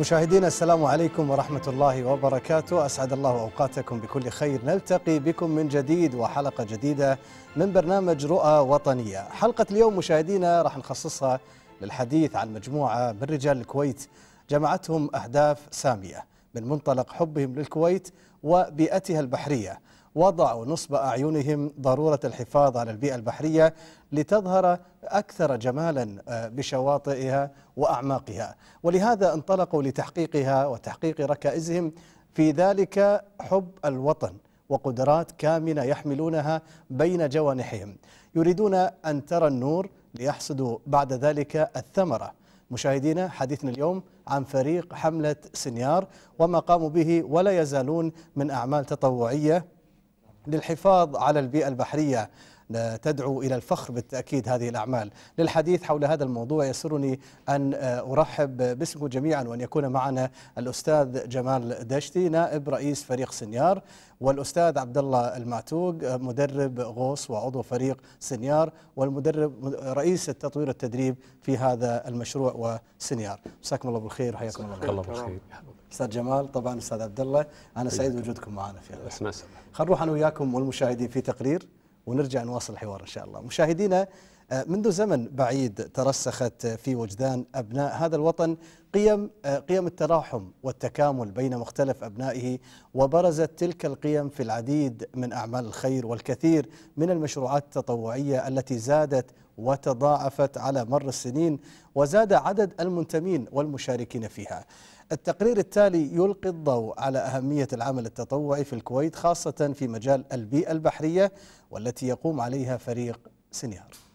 مشاهدينا السلام عليكم ورحمة الله وبركاته. أسعد الله أوقاتكم بكل خير. نلتقي بكم من جديد وحلقة جديدة من برنامج رؤى وطنية. حلقة اليوم مشاهدينا راح نخصصها للحديث عن مجموعة من رجال الكويت جمعتهم أهداف سامية من منطلق حبهم للكويت وبيئتها البحرية. وضعوا نصب أعينهم ضرورة الحفاظ على البيئة البحرية لتظهر أكثر جمالا بشواطئها وأعماقها. ولهذا انطلقوا لتحقيقها وتحقيق ركائزهم في ذلك حب الوطن وقدرات كامنة يحملونها بين جوانحهم. يريدون أن ترى النور ليحصدوا بعد ذلك الثمرة. مشاهدينا حديثنا اليوم عن فريق حملة سنيار وما قاموا به ولا يزالون من أعمال تطوعية للحفاظ على البيئة البحرية. تدعو إلى الفخر بالتأكيد هذه الأعمال. للحديث حول هذا الموضوع يسرني أن أرحب باسمكم جميعا وأن يكون معنا الأستاذ جمال دشتي نائب رئيس فريق سنيار والأستاذ عبد الله المعتوق مدرب غوص وعضو فريق سنيار والمدرب رئيس التطوير التدريب في هذا المشروع وسنيار. مساكم الله بالخير وحياكم الله. الله بالخير. أستاذ جمال طبعا أستاذ عبد الله أنا سعيد وجودكم معنا في هذا. خلينا نروح أنا وياكم والمشاهدين في تقرير. ونرجع نواصل الحوار إن شاء الله مشاهدينا منذ زمن بعيد ترسخت في وجدان أبناء هذا الوطن قيم قيم التراحم والتكامل بين مختلف أبنائه وبرزت تلك القيم في العديد من أعمال الخير والكثير من المشروعات التطوعية التي زادت وتضاعفت على مر السنين وزاد عدد المنتمين والمشاركين فيها. التقرير التالي يلقي الضوء على أهمية العمل التطوعي في الكويت خاصة في مجال البيئة البحرية والتي يقوم عليها فريق سنيار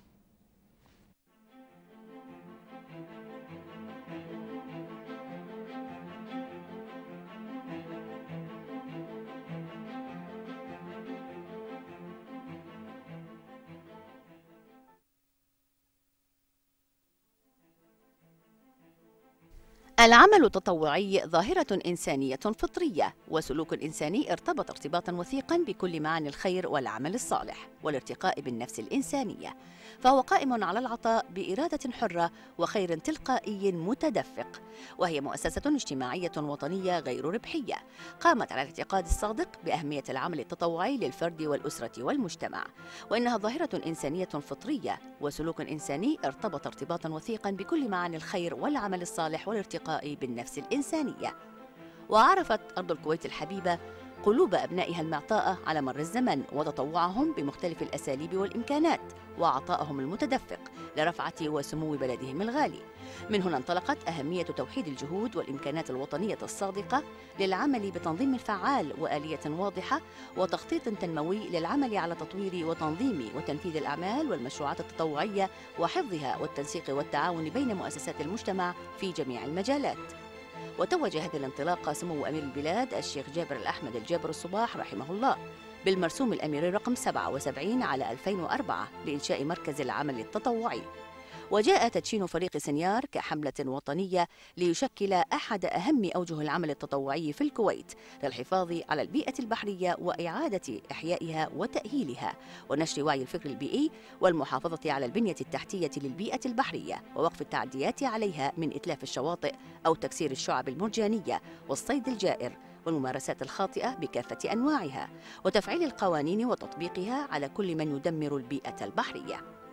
العمل التطوعي ظاهرة إنسانية فطرية وسلوك إنساني ارتبط ارتباطا وثيقا بكل معاني الخير والعمل الصالح والارتقاء بالنفس الإنسانية. فهو قائم على العطاء بإرادة حرة وخير تلقائي متدفق وهي مؤسسة اجتماعية وطنية غير ربحية. قامت على الاعتقاد الصادق بأهمية العمل التطوعي للفرد والأسرة والمجتمع وإنها ظاهرة إنسانية فطرية وسلوك إنساني ارتبط ارتباطا وثيقا بكل معاني الخير والعمل الصالح والارتقاء بالنفس الإنسانية. وعرفت أرض الكويت الحبيبة قلوب أبنائها المعطاءة على مر الزمن وتطوعهم بمختلف الأساليب والإمكانات وعطائهم المتدفق لرفعة وسمو بلدهم الغالي. من هنا انطلقت أهمية توحيد الجهود والإمكانات الوطنية الصادقة للعمل بتنظيم فعال وآلية واضحة وتخطيط تنموي للعمل على تطوير وتنظيم وتنفيذ الأعمال والمشروعات التطوعية وحفظها والتنسيق والتعاون بين مؤسسات المجتمع في جميع المجالات. وتوج هذه الانطلاقة سمو أمير البلاد الشيخ جابر الأحمد الجابر الصباح رحمه الله بالمرسوم الأميري رقم 77 على 2004 لإنشاء مركز العمل التطوعي. وجاء تدشين فريق سنيار كحملة وطنية ليشكل أحد أهم أوجه العمل التطوعي في الكويت للحفاظ على البيئة البحرية وإعادة إحيائها وتأهيلها ونشر وعي الفكر البيئي والمحافظة على البنية التحتية للبيئة البحرية ووقف التعديات عليها من إتلاف الشواطئ أو تكسير الشعب المرجانية والصيد الجائر والممارسات الخاطئة بكافة أنواعها وتفعيل القوانين وتطبيقها على كل من يدمر البيئة البحرية.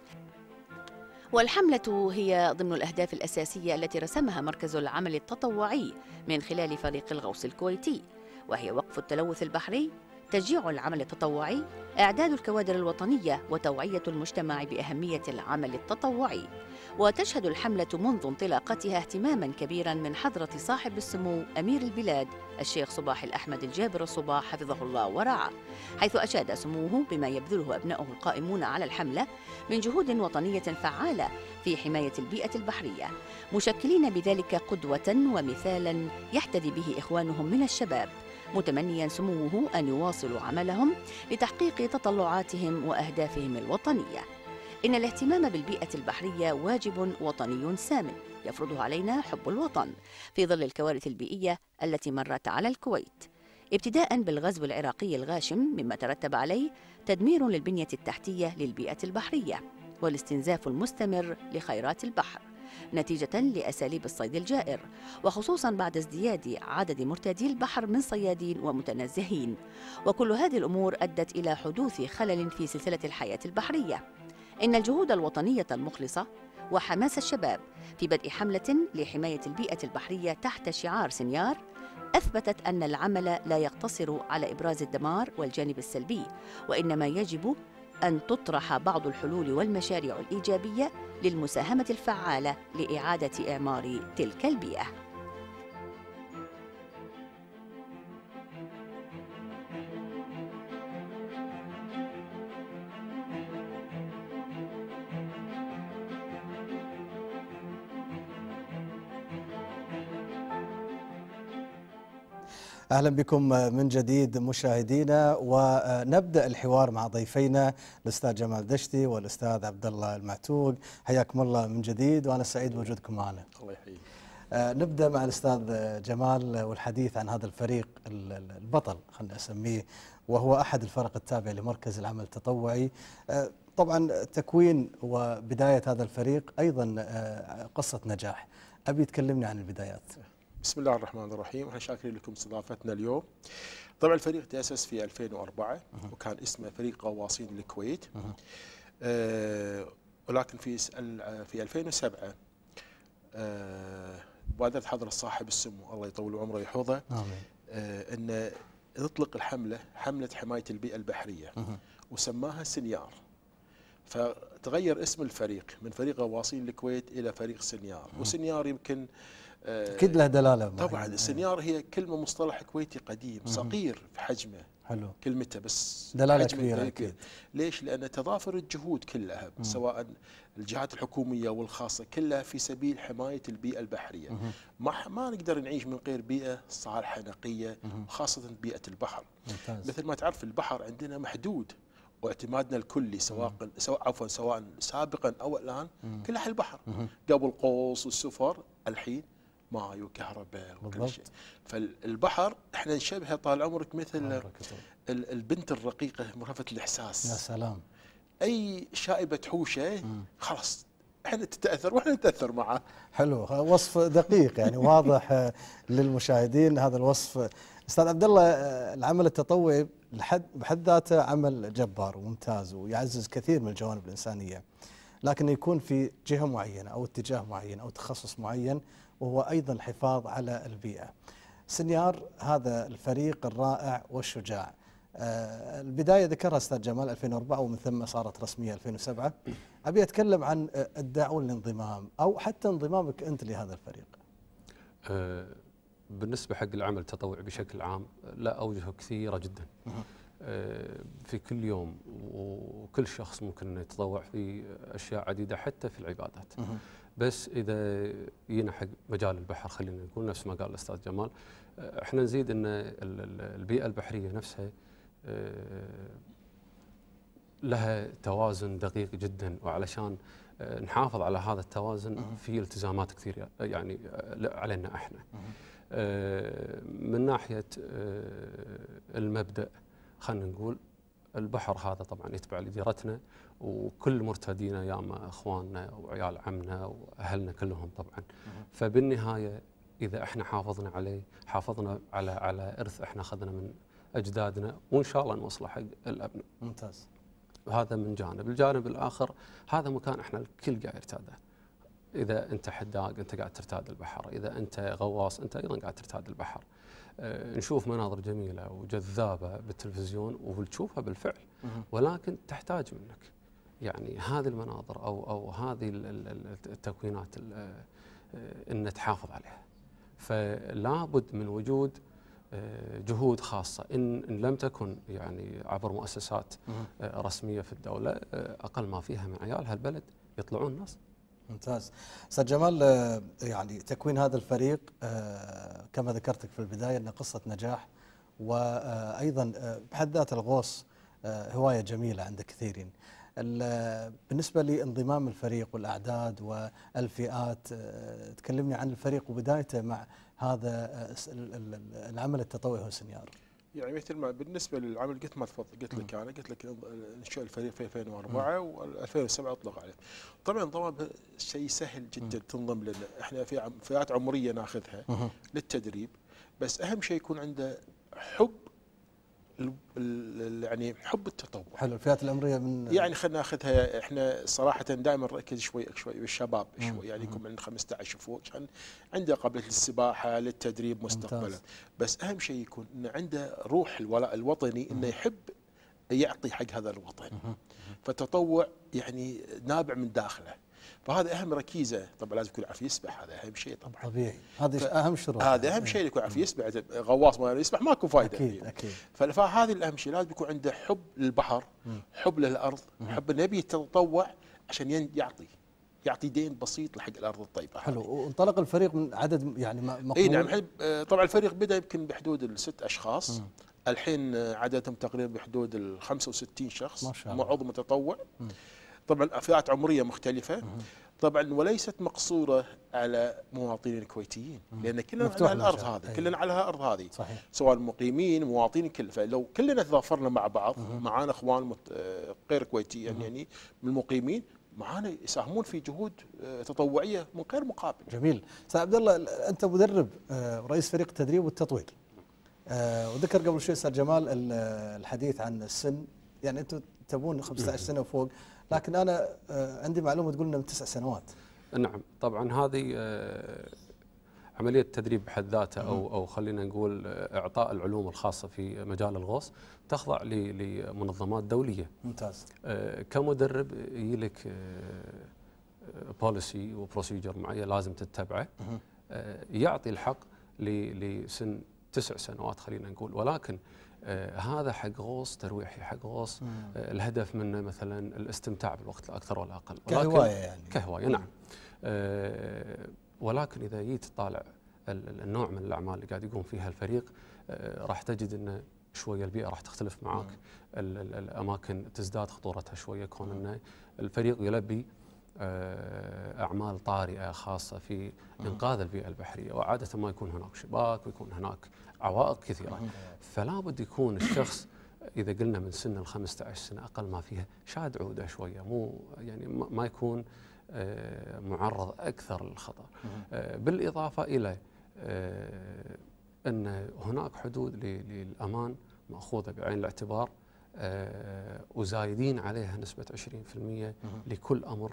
والحملة هي ضمن الأهداف الأساسية التي رسمها مركز العمل التطوعي من خلال فريق الغوص الكويتي وهي وقف التلوث البحري تشجيع العمل التطوعي إعداد الكوادر الوطنية وتوعية المجتمع بأهمية العمل التطوعي. وتشهد الحملة منذ انطلاقتها اهتماما كبيرا من حضرة صاحب السمو أمير البلاد الشيخ صباح الأحمد الجابر الصباح حفظه الله ورعاه حيث أشاد سموه بما يبذله أبناؤه القائمون على الحملة من جهود وطنية فعالة في حماية البيئة البحرية مشكلين بذلك قدوة ومثالا يحتذي به إخوانهم من الشباب. متمنيا سموه أن يواصلوا عملهم لتحقيق تطلعاتهم وأهدافهم الوطنية. إن الاهتمام بالبيئة البحرية واجب وطني سامٍ يفرضه علينا حب الوطن في ظل الكوارث البيئية التي مرت على الكويت. ابتداء بالغزو العراقي الغاشم مما ترتب عليه تدمير للبنية التحتية للبيئة البحرية والاستنزاف المستمر لخيرات البحر. نتيجة لأساليب الصيد الجائر وخصوصا بعد ازدياد عدد مرتادي البحر من صيادين ومتنزهين. وكل هذه الأمور أدت إلى حدوث خلل في سلسلة الحياة البحرية. إن الجهود الوطنية المخلصة وحماس الشباب في بدء حملة لحماية البيئة البحرية تحت شعار سنيار أثبتت أن العمل لا يقتصر على إبراز الدمار والجانب السلبي وإنما يجب أن تطرح بعض الحلول والمشاريع الإيجابية للمساهمة الفعالة لإعادة إعمار تلك البيئة. بكم من جديد مشاهدينا ونبدأ الحوار مع ضيفينا الأستاذ جمال دشتي والأستاذ عبد الله المعتوق حياكم الله من جديد وأنا سعيد بوجودكم معنا. الله يحييك. آه، نبدأ مع الأستاذ جمال والحديث عن هذا الفريق ال- ال- البطل خلينا اسميه وهو أحد الفرق التابعه لمركز العمل التطوعي. آه، طبعا تكوين وبداية هذا الفريق أيضا آه، قصة نجاح. أبي تكلمني عن البدايات. بسم الله الرحمن الرحيم. إحنا شاكرين لكم استضافتنا اليوم. طبعا الفريق تأسس في 2004 وكان اسمه فريق غواصين الكويت. آه ولكن في ال- في 2007 آه بادرت حضرة صاحب السمو الله يطول عمره ويحفظه آمين. آه ان يطلق الحملة حملة حماية البيئة البحرية وسماها سنيار. فتغير اسم الفريق من فريق غواصين الكويت إلى فريق سنيار. وسنيار يمكن آه، أكيد له دلالة طبعا. السنيار هي كلمة مصطلح كويتي قديم صغير في حجمه حلو. كلمته بس دلالة حجمه كبيرة كبير. أكيد. ليش؟ لأن تضافر الجهود كلها سواء الجهات الحكومية والخاصة كلها في سبيل حماية البيئة البحرية. ما ما نقدر نعيش من غير بيئة صالحة نقية خاصة بيئة البحر. ممتاز. مثل ما تعرف البحر عندنا محدود واعتمادنا الكلي سواء سواء عفوا سواء سابقا أو الآن كله البحر. قبل قوس والسفر الحين ماي وكهرباء وكل. شيء. فالبحر إحنا نشبهه طال عمرك مثل البنت الرقيقة مرهفه يا الاحساس سلام. أي شائبة تحوشه خلاص إحنا تتأثر وإحنا نتأثر معه. حلو. وصف دقيق يعني واضح للمشاهدين هذا الوصف. أستاذ عبد الله العمل التطوعي لحد بحد ذاته عمل جبار وممتاز ويعزز كثير من الجوانب الإنسانية لكن يكون في جهة معينة أو اتجاه معين أو تخصص معين وهو أيضا الحفاظ على البيئة. سنيار هذا الفريق الرائع والشجاع. آه، البداية ذكرها أستاذ جمال 2004 ومن ثم صارت رسمية 2007. أبي أتكلم عن آه، الدعوة للانضمام أو حتى انضمامك أنت لهذا الفريق. آه، بالنسبة حق العمل التطوعي بشكل عام لا أوجهه كثيرة جدا في كل يوم وكل شخص ممكن يتطوع في أشياء عديدة حتى في العبادات بس إذا جينا حق مجال البحر خلينا نقول نفس ما قال الأستاذ جمال آه، إحنا نزيد أن ال- ال- البيئة البحرية نفسها آه، لها توازن دقيق جدا وعلشان آه، نحافظ على هذا التوازن في التزامات كثيرة يعني علينا إحنا. من ناحية المبدأ خلينا نقول البحر هذا طبعا يتبع لديرتنا وكل مرتدينا ياما اخواننا وعيال عمنا واهلنا كلهم طبعا. فبالنهاية إذا إحنا حافظنا عليه حافظنا على على إرث إحنا أخذنا من أجدادنا وإن شاء الله نوصله حق الأبناء. ممتاز. هذا من جانب. الجانب الآخر هذا مكان إحنا الكل قاعد يرتاده. إذا أنت حداق أنت قاعد ترتاد البحر. إذا أنت غواص أنت أيضا قاعد ترتاد البحر. آه، نشوف مناظر جميلة وجذابة بالتلفزيون وتشوفها بالفعل. ولكن تحتاج منك. يعني هذه المناظر أو أو هذه ال- ال- ال- التكوينات ال- آه، أن تحافظ عليها فلا بد من وجود آه، جهود خاصة إن, لم تكن يعني عبر مؤسسات آه، رسمية في الدولة أقل ما فيها من عيال هالبلد يطلعون ناس ممتاز. أستاذ جمال يعني تكوين هذا الفريق كما ذكرتك في البداية إنه قصة نجاح وأيضا بحد ذات الغوص هواية جميلة عند كثيرين. ال- بالنسبة لانضمام الفريق والأعداد والفئات آه، تكلمني عن الفريق وبدايته مع هذا آه، العمل التطوعي هو سنيار. يعني مثل ما بالنسبة للعمل قلت ما تفضل قلت لك أنا قلت لك انشاء الفريق في 2004 و2007 أطلق عليه. طبعا طبعا شيء سهل جدا تنضم لنا، إحنا في فئات عمرية ناخذها للتدريب. بس أهم شيء يكون عنده حب يعني حب التطوع. حلو. الفئات العمريه من يعني خلينا ناخذها إحنا صراحة دائما نركز شوي شوي بالشباب شوي. يعني يكون من 15 وفوق عشان عنده قابلية للسباحة للتدريب مستقبلا. بس أهم شيء يكون إنه عنده روح الولاء الوطني إنه يحب يعطي حق هذا الوطن. فتطوع يعني نابع من داخله. فهذا أهم ركيزة. طبعا لازم يكون يعرف يسبح هذا أهم شيء طبعا. طبيعي. هذه ف- أهم شروط. هذا أهم شيء يكون يعرف يسبح غواص ما يسبح ماكو فائده أكيد. أكيد. فهذه الأهم شيء. لازم يكون عنده حب للبحر حب للأرض حب إنه يبي يتطوع عشان ين- يعطي يعطي دين بسيط لحق الأرض الطيبة. حلو. وانطلق الفريق من عدد يعني مقبول إي نعم. آه، طبعا الفريق بدأ يمكن بحدود الست أشخاص. الحين آه، عددهم تقريبا بحدود ال 65 شخص. ما شاء الله. عضو متطوع. طبعا فئات عمرية مختلفة. طبعا وليست مقصورة على مواطنين الكويتيين لأن كلنا على الأرض. هذه أي. كلنا على الأرض هذه. صحيح. سواء مقيمين مواطنين كل فلو كلنا تضافرنا مع بعض معانا إخوان مت- آه، غير كويتيين يعني من المقيمين معانا يساهمون في جهود آه، تطوعية من غير مقابل. جميل. أستاذ عبد الله أنت مدرب آه، ورئيس فريق التدريب والتطوير وذكر قبل شوي أستاذ جمال ال- الحديث عن السن. يعني أنتم تبون 15 سنة وفوق. لكن أنا آه، عندي معلومة تقول إنه من تسع سنوات. نعم. طبعا هذه آه، عملية تدريب بحد ذاتها أو أو خلينا نقول آه، إعطاء العلوم الخاصة في مجال الغوص تخضع لمنظمات دولية. ممتاز. كمدرب يجي لك بوليسي وبروسيجر معين لازم تتبعه. يعطي الحق لسن تسع سنوات خلينا نقول. ولكن هذا حق غوص ترويحي حق غوص آه، الهدف منه مثلا الاستمتاع بالوقت لا أكثر ولا أقل كهواية يعني. كهواية نعم. آه، ولكن إذا جيت تطالع ال- ال- النوع من الأعمال اللي قاعد يقوم فيها الفريق آه، راح تجد انه شوية البيئة راح تختلف معاك. ال- ال- الأماكن تزداد خطورتها شوية. كون انه الفريق يلبي آه، أعمال طارئة خاصة في إنقاذ البيئة البحرية وعادة ما يكون هناك شباك ويكون هناك عوائق كثيرة. فلا بد يكون الشخص إذا قلنا من سن ال 15 سنة أقل ما فيها شاد عودة شوية مو يعني ما يكون آه، معرض أكثر للخطر. آه، بالإضافة إلى آه، أن هناك حدود للأمان مأخوذة بعين الاعتبار آه، وزايدين عليها نسبة 20% لكل أمر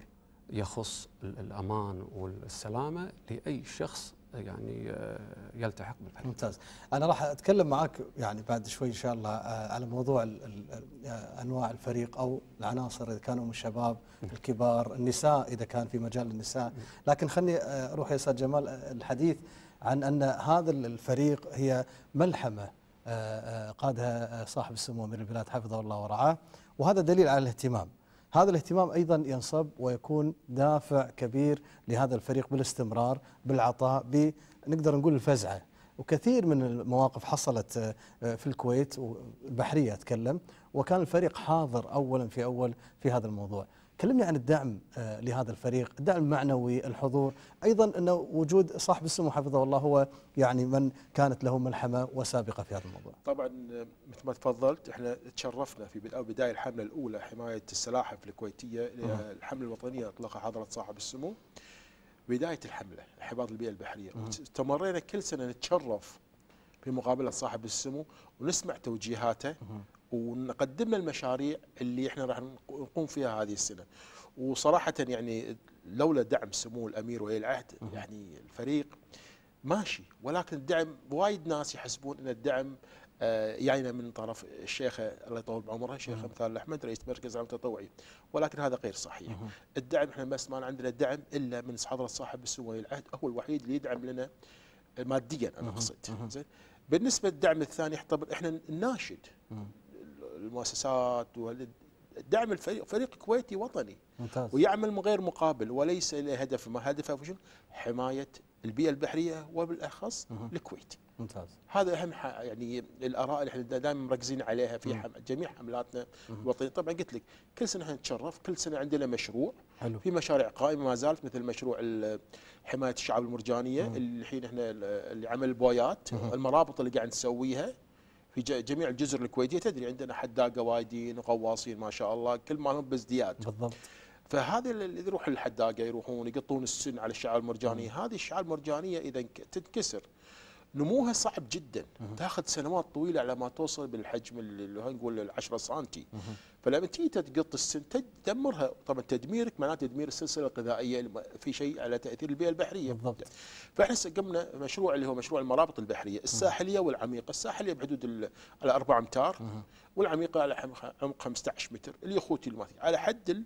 يخص ال- الأمان والسلامة لأي شخص يعني آه، يلتحق بالفريق. ممتاز. أنا راح أتكلم معك يعني بعد شوي إن شاء الله آه، على موضوع آه، أنواع الفريق أو العناصر إذا كانوا من الشباب الكبار النساء إذا كان في مجال النساء. لكن خلني أروح يا أستاذ جمال الحديث عن أن هذا الفريق هي ملحمة قادها صاحب السمو أمير البلاد حفظه الله ورعاه وهذا دليل على الاهتمام. هذا الاهتمام أيضا ينصب ويكون دافع كبير لهذا الفريق بالاستمرار بالعطاء نقدر نقول الفزعة وكثير من المواقف حصلت آه، في الكويت البحرية أتكلم وكان الفريق حاضر اولا في أول في هذا الموضوع. كلمني عن الدعم آه، لهذا الفريق، الدعم المعنوي، الحضور، أيضا انه وجود صاحب السمو حفظه الله هو يعني من كانت له ملحمة وسابقة في هذا الموضوع. طبعا مثل ما تفضلت إحنا تشرفنا في بدايه بداية الحملة الأولى حماية السلاحف هي الحملة الوطنية أطلقها حضره صاحب السمو. بداية الحملة حفاظ البيئة البحرية. استمرينا كل سنة نتشرف في مقابله صاحب السمو ونسمع توجيهاته ونقدم له المشاريع اللي إحنا راح نقوم فيها هذه السنة. وصراحة يعني لولا دعم سمو الأمير ولي العهد يعني الفريق ماشي ولكن الدعم وايد ناس يحسبون إن الدعم آه، جاينا من طرف الشيخه الله يطول بعمرها الشيخ مثال الأحمد رئيس مركز العمل التطوعي ولكن هذا غير صحيح. الدعم إحنا بس ما عندنا دعم إلا من حضرة صاحب السمو ولي العهد هو الوحيد اللي يدعم لنا ماديا أنا أقصد. زين؟ بالنسبة للدعم الثاني إحنا نناشد المؤسسات والدعم الفريق فريق كويتي وطني ممتاز. ويعمل من غير مقابل وليس له هدف ما هدفه شنو؟ حماية البيئة البحرية وبالأخص الكويت. ممتاز. هذا أهم يعني الآراء اللي إحنا دائما مركزين عليها في حم... جميع حملاتنا الوطنية، طبعا قلت لك كل سنة إحنا نتشرف، كل سنة عندنا مشروع حلو. في مشاريع قائمة ما زالت مثل مشروع حماية الشعاب المرجانية اللي الحين إحنا ال- اللي عمل البويات المرابط اللي قاعد نسويها في جميع الجزر الكويتية. تدري عندنا حداقة وايدين وغواصين ما شاء الله كل ما لهم بازدياد. بالضبط. فهذه اللي يروح الحداقة يروحون يقطون السن على الشعاب المرجانية. هذه الشعاب المرجانية إذا تنكسر. نموها صعب جدا. تاخذ سنوات طويلة على ما توصل بالحجم اللي اللي هو نقول ال 10 سنتي فلما تيجي تقط السن تدمرها. طبعا تدميرك معناته تدمير السلسلة الغذائية في شيء على تأثير البيئة البحرية. بالضبط. فإحنا قمنا مشروع اللي هو مشروع المرابط البحرية الساحلية والعميقة. الساحلية بحدود على 4 أمتار. والعميقة على عمق 15 متر. اليخوتي الماثي على حد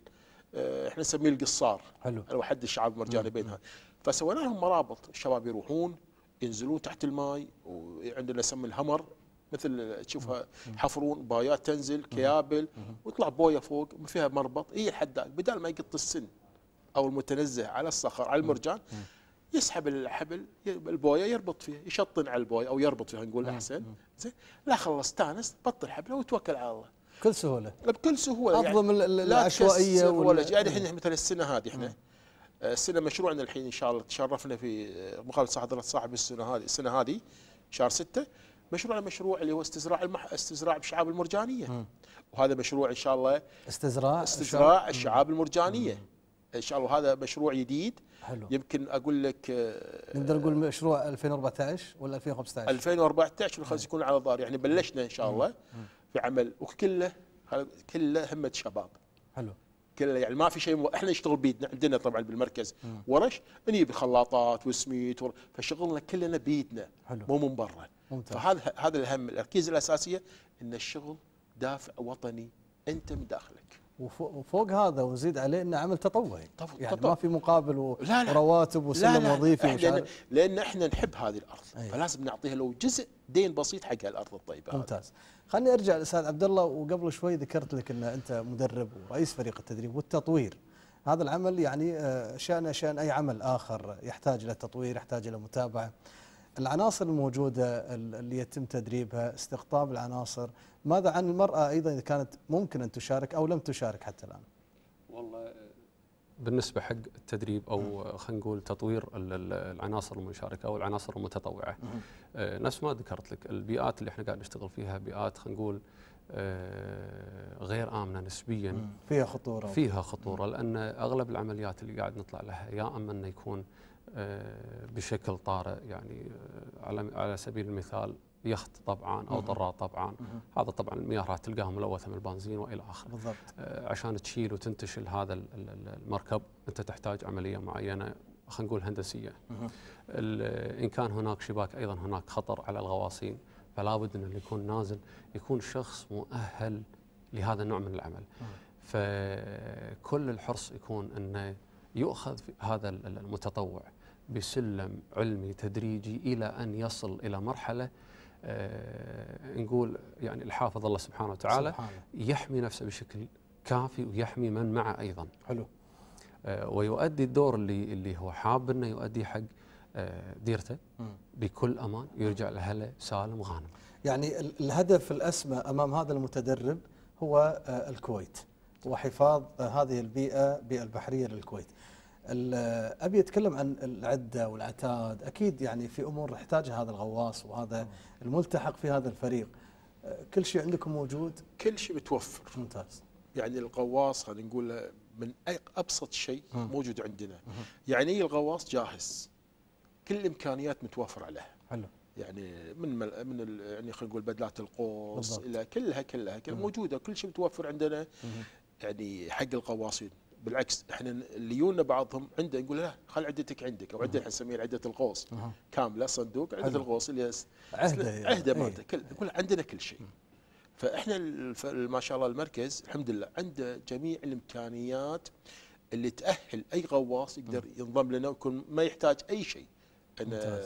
آه، إحنا نسميه القصار. حلو. على حد الشعاب المرجانية بينها. فسوينا لهم مرابط. الشباب يروحون. ينزلون تحت الماي وعندنا نسمي الهمر مثل تشوفها يحفرون بايات تنزل كيابل ويطلع بوية فوق فيها مربط. هي الحداق؟ بدل ما يقط السن أو المتنزه على الصخر على المرجان يسحب الحبل البوية يربط فيه يشطن على البوية أو يربط فيها نقول أحسن. زين؟ لا خلص استانس بطل حبله وتوكل على الله. بكل سهولة. بكل سهولة أفضل لا العشوائية ولا. يعني إحنا مثلا السنة هذه إحنا السنة مشروعنا الحين إن شاء الله تشرفنا في آه، مقابله حضره صاحب السنة هذه السنة هذه شهر ستة مشروعنا مشروع اللي هو استزراع المح... استزراع الشعاب المرجانية. وهذا مشروع إن شاء الله استزراع استزراع الشعاب المرجانية. إن شاء الله هذا مشروع جديد. حلو. يمكن أقول لك آه، نقدر نقول مشروع 2014 ولا 2015 2014 خلاص يكون على ظهر يعني بلشنا إن شاء الله في عمل وكله كله همة شباب. حلو. كله يعني ما في شيء مو... إحنا نشتغل بيدنا عندنا طبعا بالمركز ورش نجيب خلاطات وسميت ور... فشغلنا كلنا بيدنا حلو. مو من برا. فهذا هذا الأهم التركيز الأساسية إن الشغل دافع وطني أنت من داخلك وفوق, هذا ونزيد عليه إنه عمل تطوعي يعني تطوع. ما في مقابل لا لا. ورواتب وسلم وظيفي ومش إحنا عارف لأن إحنا نحب هذه الأرض أي. فلازم نعطيها لو جزء دين بسيط حق الأرض الطيبة هذه. ممتاز خليني أرجع لأستاذ عبد الله وقبل شوي ذكرت لك إن أنت مدرب ورئيس فريق التدريب والتطوير هذا العمل يعني آه، شأنه شأن أي عمل آخر يحتاج إلى تطوير يحتاج إلى متابعة العناصر الموجودة ال- اللي يتم تدريبها استقطاب العناصر ماذا عن المرأة أيضا إذا كانت ممكن أن تشارك أو لم تشارك حتى الآن؟ والله بالنسبة حق التدريب أو خلينا نقول تطوير ال- ال- العناصر المشاركة أو العناصر المتطوعة. آه، نفس ما ذكرت لك البيئات اللي إحنا قاعد نشتغل فيها بيئات خلينا نقول آه، غير آمنة نسبيا. فيها خطورة. فيها خطورة لأن أغلب العمليات اللي قاعد نطلع لها يا أما إنه يكون آه، بشكل طارئ يعني آه، على على سبيل المثال يخت طبعا أو ضرات طبعا. هذا طبعا المياه راح تلقاها ملوثه من البنزين وإلى آخره. بالضبط. آه، عشان تشيل وتنتشل هذا ال- ال- ال- المركب أنت تحتاج عملية معينة خلينا نقول هندسية. إن كان هناك شباك أيضا هناك خطر على الغواصين فلا بد أن اللي يكون نازل يكون شخص مؤهل لهذا النوع من العمل. فكل الحرص يكون أنه يؤخذ هذا ال- ال- المتطوع بسلم علمي تدريجي إلى أن يصل إلى مرحلة آه، نقول يعني الحافظ الله سبحانه وتعالى سبحانه. يحمي نفسه بشكل كافي ويحمي من معه أيضا. حلو. آه، ويؤدي الدور اللي اللي هو حاب إنه يؤديه حق آه، ديرته بكل أمان يرجع لأهله سالم غانم يعني ال- الهدف الأسمى أمام هذا المتدرب هو آه، الكويت. وحفاظ هذه البيئة بيئة البحرية للكويت. أبي أتكلم عن العدة والعتاد. أكيد يعني في أمور يحتاجها هذا الغواص وهذا الملتحق في هذا الفريق. كل شيء عندكم موجود؟ كل شيء متوفر. ممتاز. يعني الغواص خلينا نقول من أبسط شيء موجود عندنا. يعني الغواص جاهز. كل الامكانيات متوفرة له حلو. يعني من مل من ال- يعني خلينا نقول بدلات القوس. إلى كلها كلها كلها موجودة. كل شيء متوفر عندنا. يعني حق الغواصين بالعكس إحنا اللي يونا بعضهم عنده نقول له خل عدتك عندك. أو عدة إحنا نسميها عدة القوس كاملة صندوق عدة. الغوص اللي هي عهدة يعني. عهدة إيه. مالته كل يقول عندنا كل شيء. فإحنا ما شاء الله المركز الحمد لله عنده جميع الإمكانيات اللي تأهل أي غواص يقدر ينضم لنا ويكون ما يحتاج أي شيء.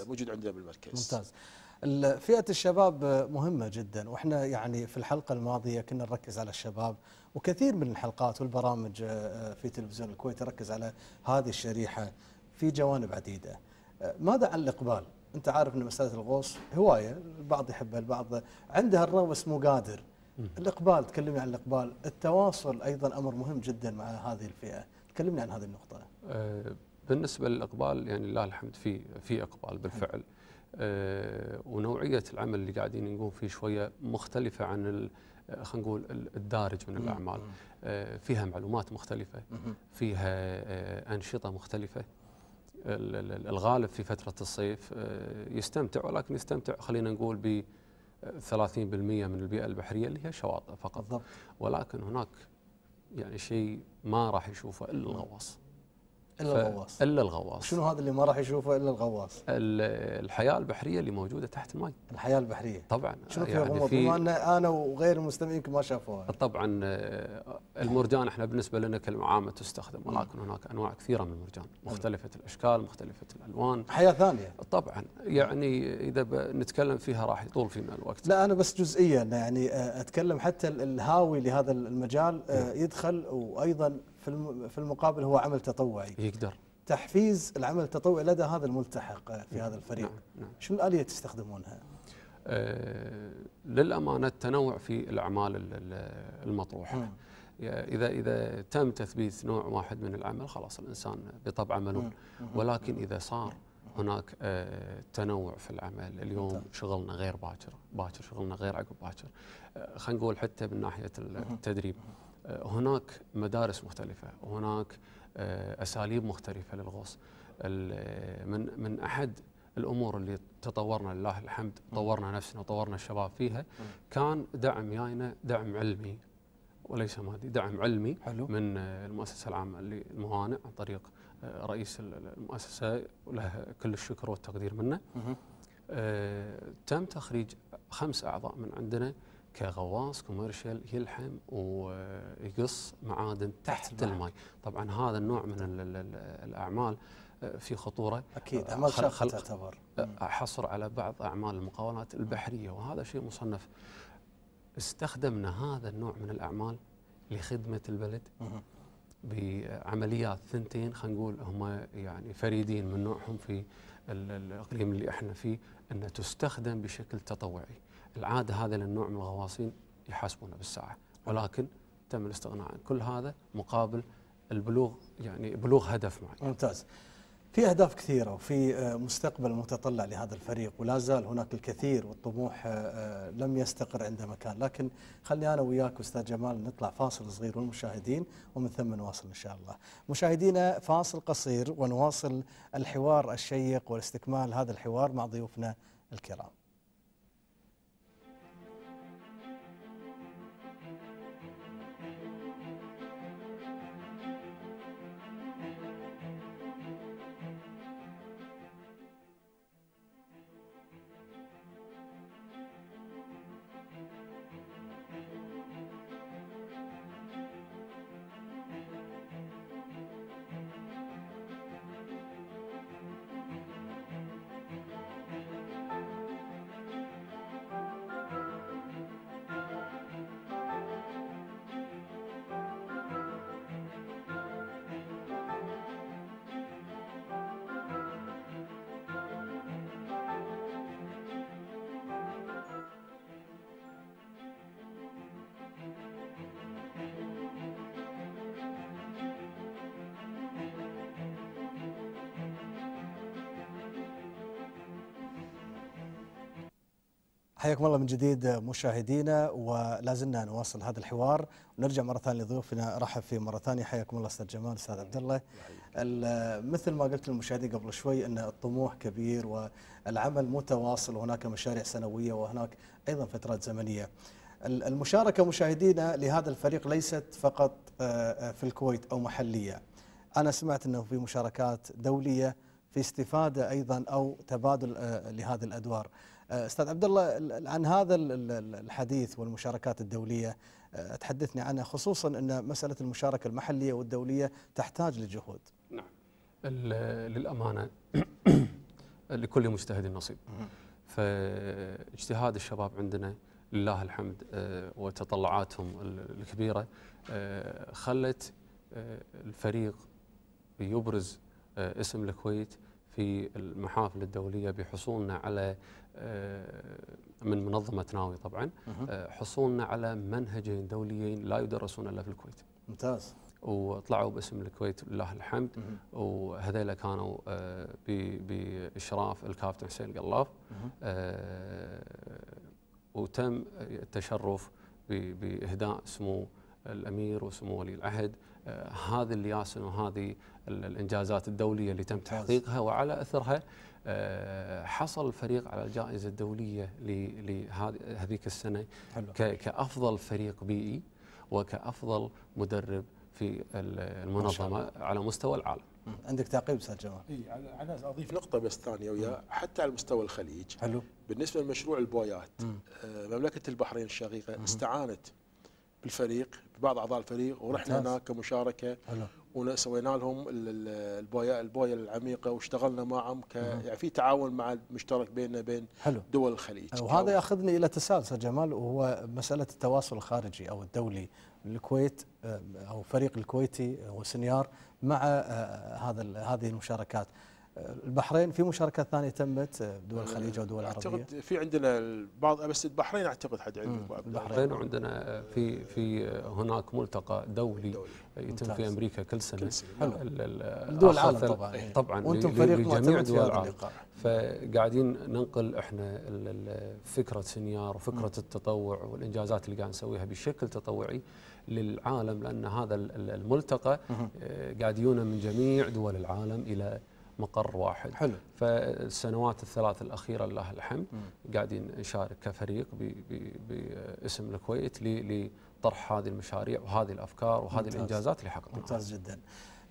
موجود عندنا بالمركز. ممتاز. فئة الشباب مهمة جدا وإحنا يعني في الحلقة الماضية كنا نركز على الشباب وكثير من الحلقات والبرامج آه، في تلفزيون الكويت تركز على هذه الشريحة في جوانب عديدة. آه، ماذا عن الإقبال؟ أنت عارف أن مسألة الغوص هواية البعض يحبها البعض عنده الرغبة بس مو قادر الإقبال تكلمني عن الإقبال. التواصل أيضا أمر مهم جدا مع هذه الفئة. تكلمني عن هذه النقطة. آه، بالنسبة للإقبال يعني لله الحمد في في إقبال بالفعل. ونوعية العمل اللي قاعدين نقوم فيه شوية مختلفة عن ال- آه، خلينا نقول ال- الدارج من الأعمال. آه، فيها معلومات مختلفة فيها آه، أنشطة مختلفة. ال- ال- الغالب في فترة الصيف آه، يستمتع ولكن يستمتع خلينا نقول ب 30% من البيئة البحرية اللي هي الشواطئ فقط. بالضبط. ولكن هناك يعني شيء ما راح يشوفه إلا الغواص. إلا ف- الغواص. إلا الغواص. شنو هذا اللي ما راح يشوفه إلا الغواص؟ ال- الحياة البحرية اللي موجودة تحت الماء الحياة البحرية. طبعا شنو فيها يعني غموض؟ بما أن أنا وغير المستمعين ما شافوها. طبعا آه، المرجان إحنا بالنسبة لنا كلمه عامه تستخدم ولكن هناك أنواع كثيرة من المرجان. مختلفة الأشكال مختلفة الألوان. حياة ثانية. طبعا يعني إذا بنتكلم فيها راح يطول فينا الوقت. لا أنا بس جزئيا يعني آه، أتكلم حتى ال- الهاوي لهذا المجال آه، يدخل وأيضا في الم- في المقابل هو عمل تطوعي. يقدر. تحفيز العمل التطوعي لدى هذا الملتحق في هذا الفريق. نعم نعم. شنو الآلية تستخدمونها؟ آه، للأمانة التنوع في الأعمال ال- ال- المطروحة. مم. إذا إذا تم تثبيت نوع واحد من العمل خلاص الإنسان بطبعه ملول ولكن إذا صار هناك آه، تنوع في العمل اليوم ممتاز. شغلنا غير باكر باكر شغلنا غير عقب باكر. آه، خلينا نقول حتى من ناحية التدريب. هناك مدارس مختلفة وهناك آه، أساليب مختلفة للغوص. من من أحد الأمور اللي تطورنا لله الحمد طورنا نفسنا وطورنا الشباب فيها كان دعم جاينا دعم علمي وليس مادي دعم علمي حلو. من آه، المؤسسة العامة للموانئ عن طريق آه، رئيس ال- ال- المؤسسة وله كل الشكر والتقدير منه. تم تخريج خمس أعضاء من عندنا. كغواص كوميرشال يلحم ويقص معادن تحت تحت. الماء. طبعا هذا النوع من ال- ال- ال- الأعمال آه، في خطورة. أكيد آه، أعمال شاقة تعتبر. آه، حصر على بعض أعمال المقاولات البحرية. وهذا شيء مصنف. استخدمنا هذا النوع من الأعمال لخدمة البلد. بعمليات ثنتين. خلينا نقول هم يعني فريدين من نوعهم في ال- الإقليم اللي إحنا فيه انها تستخدم بشكل تطوعي. العادة هذا النوع من الغواصين يحاسبونه بالساعة ولكن تم الاستغناء عن كل هذا مقابل البلوغ يعني بلوغ هدف معين. ممتاز في أهداف كثيرة وفي آه، مستقبل متطلع لهذا الفريق ولا زال هناك الكثير والطموح آه، آه، لم يستقر عند مكان لكن خلي أنا وياك أستاذ جمال نطلع فاصل صغير والمشاهدين ومن ثم نواصل إن شاء الله. مشاهدينا فاصل قصير ونواصل الحوار الشيق والاستكمال هذا الحوار مع ضيوفنا الكرام. حياكم الله من جديد مشاهدينا ولا زلنا نواصل هذا الحوار ونرجع مرة ثانية لضيوفنا رحب في مرة ثانية حياكم الله أستاذ جمال أستاذ عبد الله ال- مثل ما قلت للمشاهدين قبل شوي إن الطموح كبير والعمل متواصل وهناك مشاريع سنوية وهناك أيضا فترات زمنية. ال- المشاركة مشاهدينا لهذا الفريق ليست فقط آه، آه، في الكويت أو محلية. أنا سمعت إنه في مشاركات دولية في استفادة أيضا أو تبادل آه، لهذه الأدوار. آه، أستاذ عبد الله ال- عن هذا ال- ال- الحديث والمشاركات الدولية آه، تحدثني عنها خصوصا إن مسألة المشاركة المحلية والدولية تحتاج لجهود. نعم. للأمانة لكل مجتهد نصيب. فاجتهاد الشباب عندنا لله الحمد آه، وتطلعاتهم ال- الكبيرة خلت الفريق يبرز اسم الكويت في المحافل الدولية بحصولنا على من منظمة ناوي طبعا آه، حصولنا على منهجين دوليين لا يدرسون إلا في الكويت. ممتاز. وطلعوا باسم الكويت لله الحمد. وهذيلا كانوا آه، بإشراف الكابتن حسين القلاف آه، وتم التشرف بإهداء سمو الأمير وسمو ولي العهد. آه، هذه الياسن وهذه ال- الإنجازات الدولية اللي تم تحقيقها وعلى أثرها آه، حصل الفريق على الجائزة الدولية ل- لهذه هذيك السنة حلو. ك- كأفضل فريق بيئي وكأفضل مدرب في ال- المنظمة على مستوى العالم. عندك تعقيب أستاذ جمال إي على على أضيف نقطة بس ثانية وياه حتى على مستوى الخليج حلو. بالنسبة لمشروع البويات. آه، مملكة البحرين الشقيقة استعانت بالفريق ببعض أعضاء الفريق ورحنا. هناك كمشاركة. حلو. وسوينا لهم البويه العميقة واشتغلنا معهم ك يعني في تعاون مع المشترك بيننا وبين حلو. دول الخليج. وهذا ياخذني إلى تساؤل أستاذ جمال وهو مسألة التواصل الخارجي أو الدولي. الكويت آه، أو فريق الكويتي هو سنيار مع هذا هذه المشاركات. البحرين في مشاركات ثانية تمت آه، دول الخليج أو دول عربيه أعتقد في عندنا البعض بس البحرين أعتقد حد. بعض البحرين. البحرين وعندنا في في هناك ملتقى دولي دولي. يتم ممتاز. في أمريكا كل سنة دول العالم طبعا إيه. طبعا وأنتم فريق لجميع دول العالم اللقاء فقاعدين ننقل إحنا ال- ال- فكرة سنيار وفكرة التطوع والإنجازات اللي قاعد نسويها بشكل تطوعي للعالم لأن هذا ال- ال- الملتقى آه، قاعد يجونا من جميع دول العالم إلى مقر واحد. حلو. فالسنوات الثلاث الأخيرة لله الحمد قاعدين نشارك كفريق باسم الكويت لطرح هذه المشاريع وهذه الأفكار وهذه ممتاز. الإنجازات اللي حققناها. ممتاز جدا.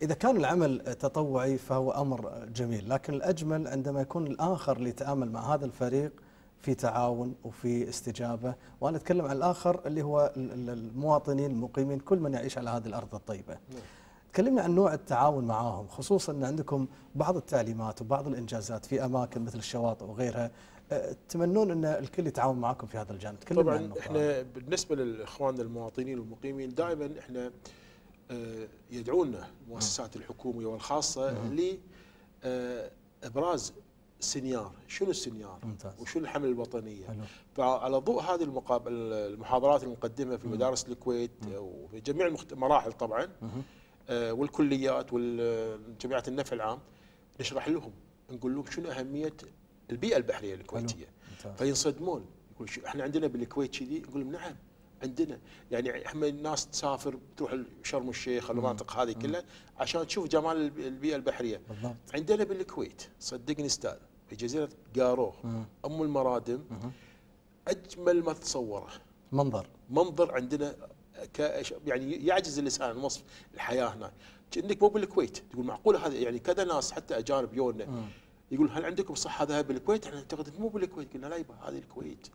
إذا كان العمل تطوعي فهو أمر جميل لكن الأجمل عندما يكون الآخر اللي يتعامل مع هذا الفريق في تعاون وفي استجابة. وأنا أتكلم عن الآخر اللي هو ال- ال- المواطنين المقيمين كل من يعيش على هذه الأرض الطيبة. تكلمنا عن نوع التعاون معاهم خصوصا أن عندكم بعض التعليمات وبعض الإنجازات في أماكن مثل الشواطئ وغيرها. أه، تمنون أن الكل يتعاون معكم في هذا الجانب. تكلمنا عن طبعا هذه. إحنا بالنسبة لاخواننا المواطنين والمقيمين دائما إحنا آه، يدعونا المؤسسات الحكومية والخاصة ل آه، أبراز سنيار شنو السنيار ممتاز. وشنو الحملة الوطنية؟ حلو. فعلى ضوء هذه المقابل المحاضرات المقدمة في مدارس الكويت وفي جميع المخت- المراحل طبعا آه، والكليات والجمعيات النفع العام نشرح لهم نقول لهم شنو أهمية البيئة البحرية الكويتية. فينصدمون يقول شو إحنا عندنا بالكويت كذي نقول لهم نعم عندنا. يعني إحنا الناس تسافر تروح شرم الشيخ المناطق هذه كلها عشان تشوف جمال الب- البيئة البحرية. بالضبط. عندنا بالكويت صدقني أستاذ في جزيرة قاروخ أم المرادم أجمل ما تتصوره منظر. منظر عندنا يعني يعجز اللسان عن وصف الحياة هناك. كأنك مو بالكويت. تقول معقوله هذا؟ يعني كذا ناس حتى أجانب يونا يقول هل عندكم صحة ذهب بالكويت؟ إحنا نعتقد مو بالكويت. قلنا لا يبا هذه الكويت.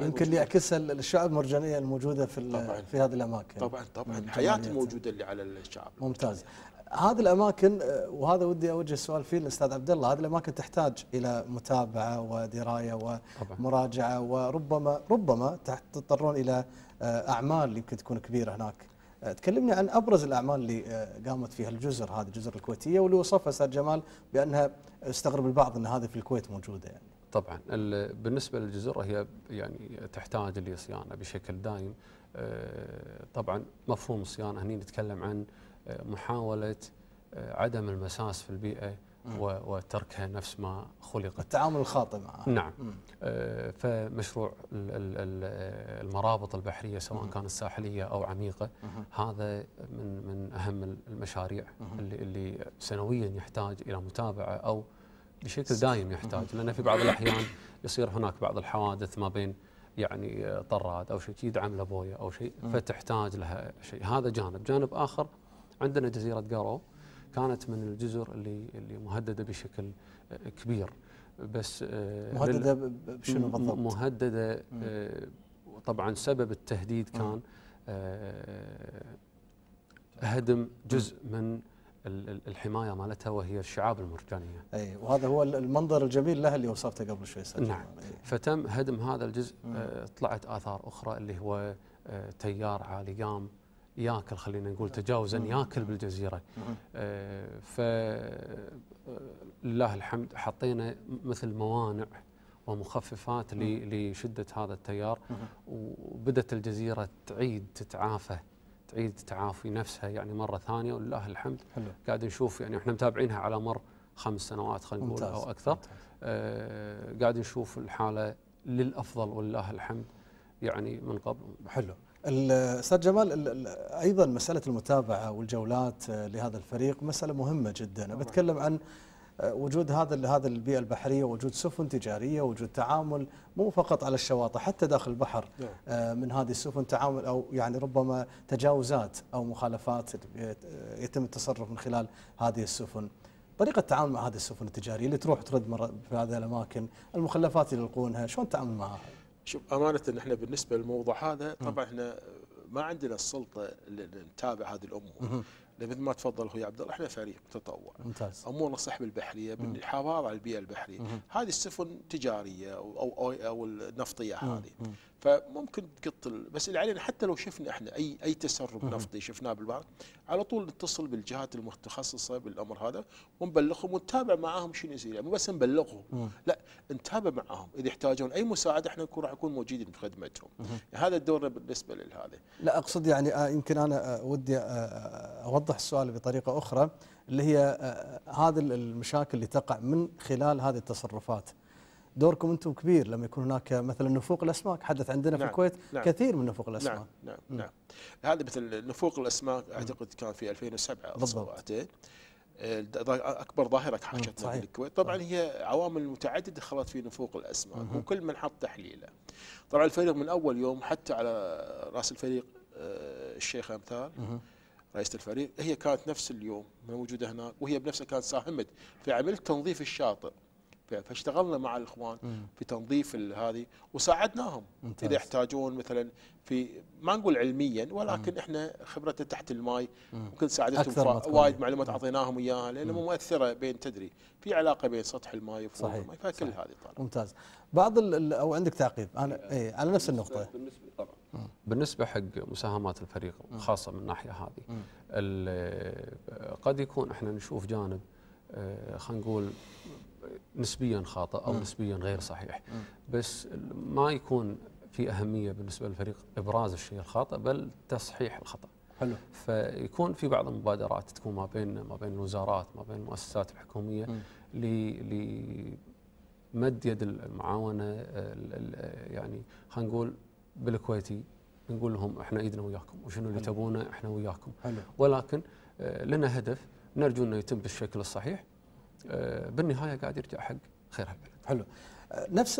يمكن موجود. يعكسها الشعب المرجانية الموجودة في طبعاً. في هذه الأماكن. طبعا طبعا. مم، حياة جماليتها. الموجوده اللي على الشعب. ممتاز. هذه الأماكن آه، وهذا ودي أوجه السؤال فيه للاستاذ عبد الله. هذه الأماكن تحتاج إلى متابعة ودراية. ومراجعة وربما ربما تضطرون إلى آه، أعمال يمكن تكون كبيرة هناك. آه، تكلمني عن أبرز الأعمال اللي آه، قامت فيها الجزر هذه الجزر الكويتية واللي وصفها أستاذ جمال بأنها استغرب البعض إن هذه في الكويت موجودة يعني. طبعا ال- بالنسبة للجزر هي يعني تحتاج لصيانة بشكل دائم. طبعا مفهوم الصيانة هني نتكلم عن محاولة عدم المساس في البيئة وتركها نفس ما خلقت. التعامل الخاطئ معها. نعم. آه، فمشروع ال- ال- ال- المرابط البحرية سواء كانت ساحلية أو عميقة هذا من من أهم المشاريع اللي اللي سنويا يحتاج إلى متابعة أو بشكل دايم يحتاج. لأن في بعض الأحيان يصير هناك بعض الحوادث ما بين يعني آه، طراد أو شيء يدعم له بويه أو شيء فتحتاج لها شيء. هذا جانب. جانب آخر عندنا جزيرة قارو. كانت من الجزر اللي اللي مهددة بشكل آه، كبير. بس آه، مهددة بشنو بالضبط؟ مهددة آه، طبعا سبب التهديد كان هدم جزء من ال- ال- الحماية مالتها وهي الشعاب المرجانية. أي وهذا هو المنظر الجميل له اللي وصفته قبل شوي أستاذ نعم. فتم هدم هذا الجزء طلعت آثار أخرى اللي هو تيار عالي قام ياكل خلينا نقول تجاوزا ياكل بالجزيرة. آه، ف آه، لله الحمد حطينا مثل موانع ومخففات لشدة هذا التيار. وبدت الجزيرة تعيد تتعافى تعيد تعافي نفسها يعني مرة ثانية. ولله الحمد حلو. قاعد نشوف يعني إحنا متابعينها على مر خمس سنوات خلينا نقول أو أكثر. ممتاز. آه قاعد نشوف الحالة للأفضل ولله الحمد يعني من قبل. حلو. أستاذ جمال ال- ال- أيضا مسألة المتابعة والجولات آه، لهذا الفريق مسألة مهمة جدا. أنا بتكلم عن آه، وجود هذا هذا البيئة البحرية وجود سفن تجارية وجود تعامل مو فقط على الشواطئ حتى داخل البحر نعم. آه، من هذه السفن تعامل أو يعني ربما تجاوزات أو مخالفات يت- يتم التصرف من خلال هذه السفن. طريقة التعامل مع هذه السفن التجارية اللي تروح ترد في هذه الأماكن المخلفات اللي يلقونها شلون التعامل معها؟ شوف أمانة إن إحنا بالنسبة للموضوع هذا طبعا إحنا ما عندنا السلطة نتابع هذه الأمور. مثل ما تفضل أخوي عبد الله إحنا فريق تطوع ممتاز. امورنا الصحب البحريه بالحفاظ على البيئه البحرية. هذه السفن تجارية أو أو أو, أو النفطيه هذه. فممكن تقط بس اللي علينا حتى لو شفنا إحنا اي أي تسرب نفطي شفناه بالبحر على طول نتصل بالجهات المتخصصة بالأمر هذا ونبلغهم ونتابع معاهم شنو يصير يعني مو بس نبلغهم لا نتابع معاهم إذا يحتاجون أي مساعدة إحنا نكون راح نكون موجودين بخدمتهم يعني هذا الدور بالنسبة لهذا لا أقصد يعني آه، يمكن أنا آه، ودي آه، أوضح السؤال بطريقة أخرى اللي هي هذه المشاكل اللي تقع من خلال هذه التصرفات. دوركم أنتم كبير لما يكون هناك مثلا نفوق الأسماك. حدث عندنا في نعم، الكويت نعم. كثير من نفوق الأسماك. نعم نعم نعم. هذا مثل نفوق الأسماك أعتقد كان في 2007 بالضبط. أكبر ظاهرة حاشتنا صحيح. بالكويت طبعا هي عوامل متعددة خلت في نفوق الأسماك وكل من حط تحليله. طبعا الفريق من أول يوم حتى على رأس الفريق آه، الشيخ أمثال رئيسة الفريق هي كانت نفس اليوم موجودة هناك وهي بنفسها كانت ساهمت في عمليه تنظيف الشاطئ. فاشتغلنا مع الإخوان في تنظيف هذه وساعدناهم. ممتاز. إذا يحتاجون مثلا في ما نقول علميا ولكن إحنا خبرتنا تحت الماي ممكن ساعدتهم. وايد معلومات أعطيناهم إياها لانها مؤثرة بين تدري في علاقة بين سطح الماي وفوق صحيح. الماي فكل صحيح. هذه طالع ممتاز. بعض أو عندك تعقيب؟ أنا اي على نفس النقطة. بالنسبة طبعا. بالنسبة حق مساهمات الفريق خاصة من الناحية هذه قد يكون إحنا نشوف جانب آه، خلينا نقول نسبيا خاطئ أو نسبيا غير صحيح. بس ما يكون في أهمية بالنسبة للفريق إبراز الشيء الخاطئ بل تصحيح الخطأ. حلو. فيكون في بعض المبادرات تكون ما بين ما بين الوزارات ما بين المؤسسات الحكومية ل لمد يد المعاونة ال- ال- يعني خلينا نقول بالكويتي نقول لهم إحنا إيدنا وياكم وشنو اللي تبونه إحنا وياكم. حلو. ولكن آه، لنا هدف نرجو إنه يتم بالشكل الصحيح بالنهاية قاعد يرجع حق خير هالبلد. حلو. آه، نفس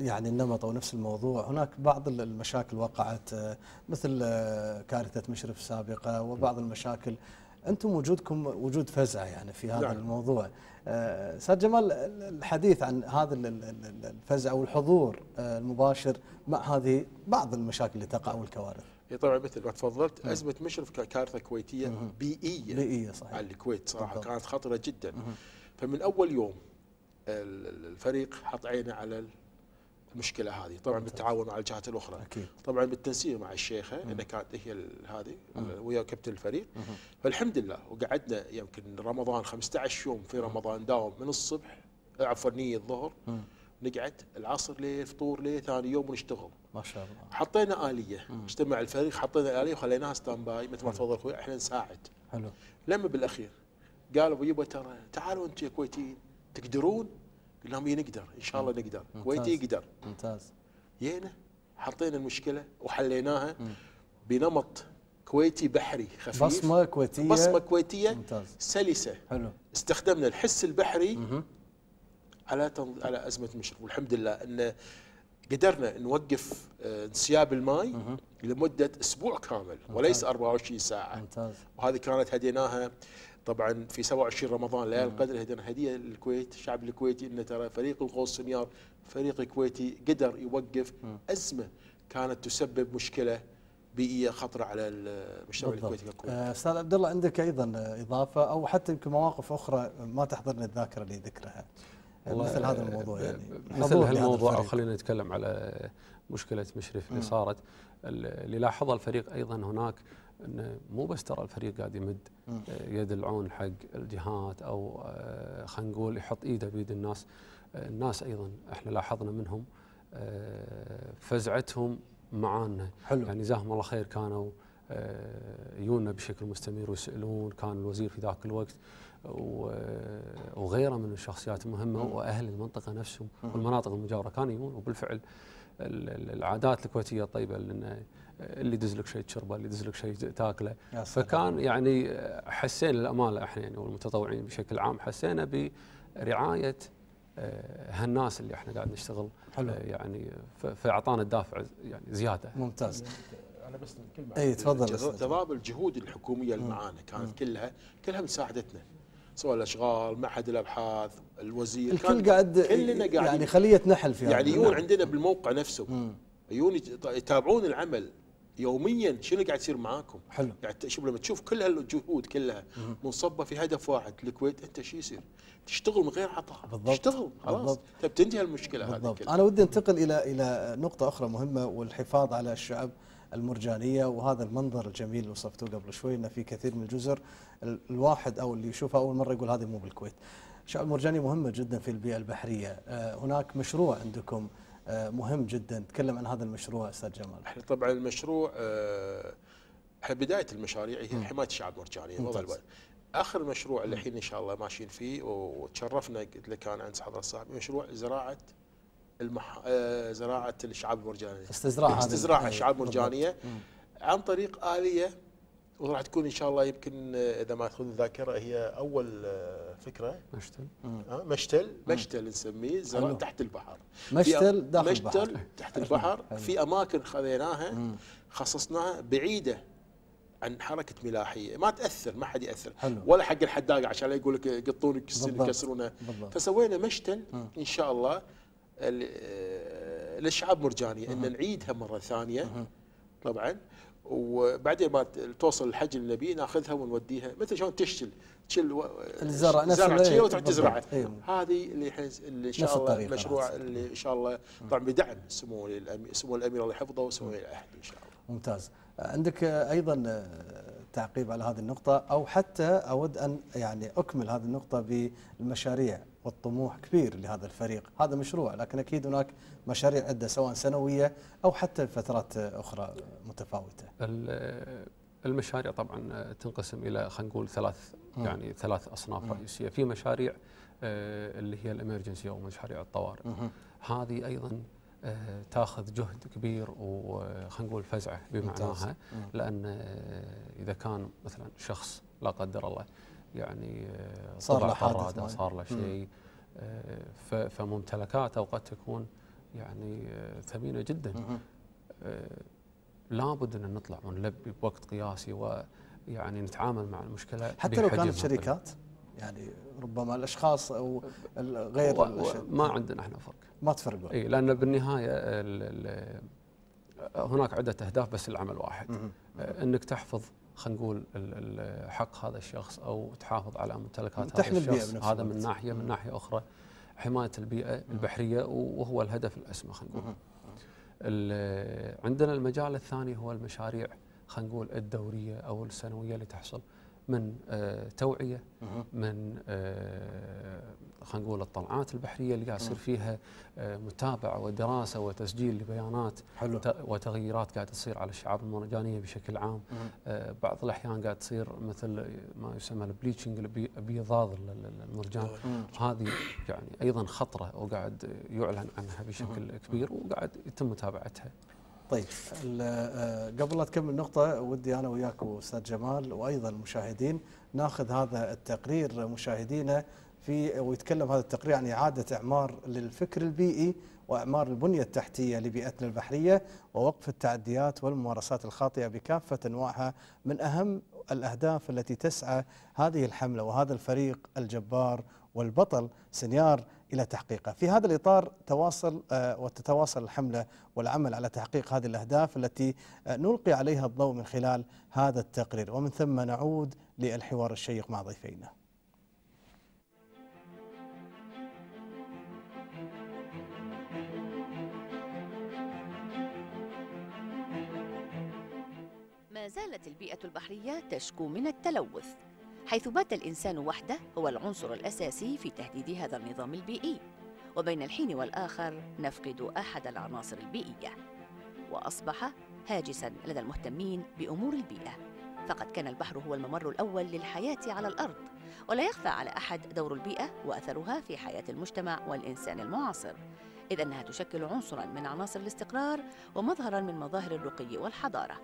يعني النمط أو نفس الموضوع. هناك بعض ال- المشاكل وقعت آه، مثل آه، كارثة مشرف سابقة وبعض المشاكل. أنتم وجودكم وجود فزعه يعني في هذا نعم. الموضوع. آه، أستاذ جمال ال- الحديث عن هذا ال- ال- ال- الفزعه والحضور آه، المباشر مع هذه بعض المشاكل اللي تقع والكوارث. هي طبعا مثل ما تفضلت أزمة مشرف كا- كارثة كويتية بيئية بيئية صحيح. على الكويت صراحة بالضبط. كانت خطرة جدا. فمن أول يوم ال- ال- الفريق حط عينه على المشكلة هذه. طبعا بالتعاون مع الجهات الأخرى. أكيد. طبعا بالتنسيق مع الشيخة انها كانت هي هذه ويا كابتن الفريق. فالحمد لله وقعدنا يمكن رمضان 15 يوم في رمضان داوم من الصبح عفوا نية الظهر نقعد العصر ليه فطور ليه ثاني يوم ونشتغل. ما شاء الله. حطينا آلية. اجتمع الفريق حطينا آلية وخليناها standby مثل ما تفضل أخوي إحنا نساعد. حلو. لما بالأخير قالوا يبا ترى تعالوا أنتم يا كويتيين تقدرون؟ قلنا لهم اي نقدر إن شاء الله نقدر. كويتي يقدر. ممتاز. جينا حطينا المشكلة وحليناها بنمط كويتي بحري خفيف. بصمة كويتية. بصمة كويتية ممتاز. سلسة. حلو. استخدمنا الحس البحري على تنظ... على أزمة مشرف والحمد لله إن قدرنا نوقف آه، انسياب الماء لمدة أسبوع كامل وليس 24 ساعة. ممتاز. وهذه كانت هديناها طبعا في 27 رمضان ليالي القدر هدينا هدية للكويت الشعب الكويتي إنه ترى فريق الغوص سنيار فريق كويتي قدر يوقف أزمة كانت تسبب مشكلة بيئية خطرة على المجتمع. الكويتي ككل. آه، أستاذ عبد الله عندك أيضا إضافة أو حتى يمكن مواقف أخرى ما تحضرني الذاكره لذكرها آه، مثل هذا آه، الموضوع يعني مثل هالموضوع أو. خلينا نتكلم على مشكلة مشرف اللي صارت اللي لاحظها الفريق أيضا هناك إنه مو بس ترى الفريق قاعد يمد آه، يد العون حق الجهات أو آه، خلينا نقول يحط إيده بيد الناس. آه، الناس أيضا إحنا لاحظنا منهم فزعتهم معانا. حلو. يعني جزاهم الله خير كانوا يجونا بشكل مستمر ويسألون كان الوزير في ذاك الوقت وغيره من الشخصيات المهمة وأهل المنطقة نفسهم والمناطق المجاورة كانوا يجون وبالفعل ال- ال- العادات الكويتية الطيبة لأن اللي يدز لك شيء تشربه اللي يدز لك شيء تاكله. فكان يعني حسينا للأمانة إحنا يعني والمتطوعين بشكل عام حسينا برعاية آه، هالناس اللي إحنا قاعد نشتغل حلو. آه، يعني فأعطانا الدافع يعني زيادة. ممتاز. أنا بس كلمة إي، تفضل. تضارب الجهود الحكومية اللي معانا كانت كلها كلها مساعدتنا سواء الأشغال معهد الأبحاث الوزير الكل قاعد كلنا قاعدين يعني خلية نحل في هذا. يعني. يجون عندنا بالموقع نفسه. يجون يت- يتابعون العمل. يوميا شنو قاعد يصير معاكم حلو. قاعد شوف لما تشوف كل هالجهود كلها منصبة في هدف واحد الكويت أنت شو يصير؟ تشتغل من غير عطاء بالضبط. تشتغل خلاص بالضبط. طيب تنتهي المشكلة هذه بالضبط كلها أنا ودي أنتقل إلى إلى نقطة أخرى مهمة والحفاظ على الشعب المرجانية وهذا المنظر الجميل اللي وصفتوه قبل شوي إنه في كثير من الجزر ال- الواحد أو اللي يشوفها أول مرة يقول هذه مو بالكويت. الشعب المرجاني مهمة جدا في البيئة البحرية، آه، هناك مشروع عندكم مهم جدا، تكلم عن هذا المشروع أستاذ جمال. إحنا طبعا المشروع آه، إحنا بداية المشاريع هي حماية الشعب. الوضع. آخر مشروع اللي الحين إن شاء الله ماشيين فيه وتشرفنا قلت لك أنا عند حضره الصاحب مشروع زراعة المح... آه، زراعة الشعاب المرجانية استزراع استزراع أي، الشعاب. المرجانية عن طريق آلية وراح تكون إن شاء الله يمكن آه، إذا ما تخذ الذاكره هي أول آه، فكرة. مشتل. آه، مشتل. مشتل نسميه زراعه حلو. تحت البحر. مشتل داخل مشتل البحر. تحت البحر. حلو. في أماكن خذيناها خصصناها بعيدة عن حركة ملاحية. ما تأثر ما حد يأثر. حلو. ولا حق الحداقة عشان لا يقول لك بالضبط. يكسرونه. فسوينا مشتل إن شاء الله ال- آه، للشعاب مرجانية. إن نعيدها مرة ثانية. طبعا. وبعدين ما توصل الحجم اللي نبيه ناخذها ونوديها مثل شلون تشتل تشيل و- الزرع زرع تشيله وتروح. تزرعه. هذه اللي الحين اللي إن شاء الله تصير. اللي إن شاء الله طبعا بدعم سمو الامير سمو الأمير الله يحفظه وسمو ولي العهد إن شاء الله ممتاز عندك أيضا آه، تعقيب على هذه النقطة أو حتى أود أن يعني أكمل هذه النقطة بالمشاريع والطموح كبير لهذا الفريق. هذا مشروع لكن أكيد هناك مشاريع عدة سواء سنوية أو حتى فترات أخرى متفاوتة. ال- المشاريع طبعا تنقسم إلى خلينا نقول ثلاث يعني ثلاث أصناف رئيسية. في مشاريع آه، اللي هي الإمرجنسي أو مشاريع الطوارئ. هذه أيضا تاخذ جهد كبير وخلينا نقول فزعة بمعناها لأن آه، إذا كان مثلا شخص لا قدر الله يعني آه، صار له حادث. صار له شيء آه، فممتلكاته قد تكون يعني آه، ثمينة جدا. آه، لابد أن نطلع ونلبي بوقت قياسي ويعني نتعامل مع المشكلة حتى لو كانت شركات يعني ربما الأشخاص أو ال- غير ما عندنا إحنا فرق. ما تفرقوا اي لأن بالنهاية ال ال هناك عدة أهداف بس العمل واحد. آه، إنك تحفظ خلينا نقول حق هذا الشخص أو تحافظ على ممتلكات هذا الشخص. هذا من. ناحية من ناحية أخرى حماية البيئة البحرية وهو الهدف الأسمى خلينا نقول. عندنا المجال الثاني هو المشاريع خلينا نقول الدورية أو السنوية اللي تحصل. من آه، توعية من آه، خلينا نقول الطلعات البحرية اللي قاعد يصير فيها آه، متابعة ودراسة وتسجيل لبيانات حلو. ت- وتغييرات قاعدة تصير على الشعاب المرجانية بشكل عام. بعض الأحيان قاعد تصير مثل ما يسمى البليتشنج ابيضاض ال- ال- المرجان. هذه يعني أيضا خطرة وقاعد يعلن عنها بشكل كبير وقاعد يتم متابعتها. طيب آه، قبل لا تكمل نقطة ودي أنا وياك وأستاذ جمال وأيضا المشاهدين ناخذ هذا التقرير مشاهدينا في ويتكلم هذا التقرير عن إعادة إعمار للفكر البيئي وإعمار البنية التحتية لبيئتنا البحرية ووقف التعديات والممارسات الخاطئة بكافة أنواعها من أهم الأهداف التي تسعى هذه الحملة وهذا الفريق الجبار والبطل سنيار إلى تحقيقه. في هذا الإطار تواصل آه، وتتواصل الحملة والعمل على تحقيق هذه الأهداف التي آه، نلقي عليها الضوء من خلال هذا التقرير. ومن ثم نعود للحوار الشيق مع ضيفينا. زالت البيئة البحرية تشكو من التلوث حيث بات الإنسان وحده هو العنصر الأساسي في تهديد هذا النظام البيئي. وبين الحين والآخر نفقد أحد العناصر البيئية. وأصبح هاجسا لدى المهتمين بأمور البيئة. فقد كان البحر هو الممر الأول للحياة على الأرض ولا يخفى على أحد دور البيئة وأثرها في حياة المجتمع والإنسان المعاصر. إذ أنها تشكل عنصرا من عناصر الاستقرار ومظهرا من مظاهر الرقي والحضارة.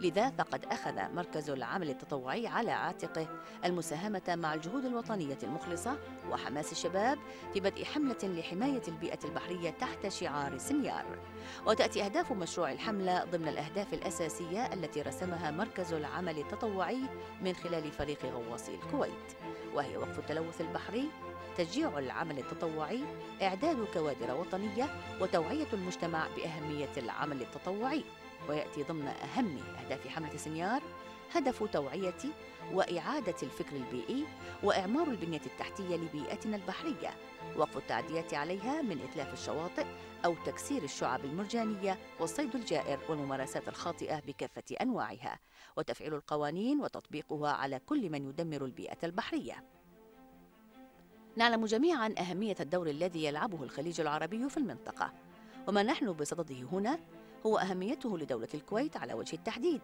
لذا فقد أخذ مركز العمل التطوعي على عاتقه المساهمة مع الجهود الوطنية المخلصة وحماس الشباب في بدء حملة لحماية البيئة البحرية تحت شعار سنيار وتأتي أهداف مشروع الحملة ضمن الأهداف الأساسية التي رسمها مركز العمل التطوعي من خلال فريق غواصي الكويت. وهي وقف التلوث البحري تشجيع العمل التطوعي إعداد كوادر وطنية وتوعية المجتمع بأهمية العمل التطوعي. ويأتي ضمن أهم أهداف حملة سنيار هدف توعية وإعادة الفكر البيئي وإعمار البنية التحتية لبيئتنا البحرية وقف التعديات عليها من إتلاف الشواطئ أو تكسير الشعب المرجانية والصيد الجائر والممارسات الخاطئة بكافة أنواعها وتفعيل القوانين وتطبيقها على كل من يدمر البيئة البحرية. نعلم جميعا أهمية الدور الذي يلعبه الخليج العربي في المنطقة وما نحن بصدده هنا هو أهميته لدولة الكويت على وجه التحديد.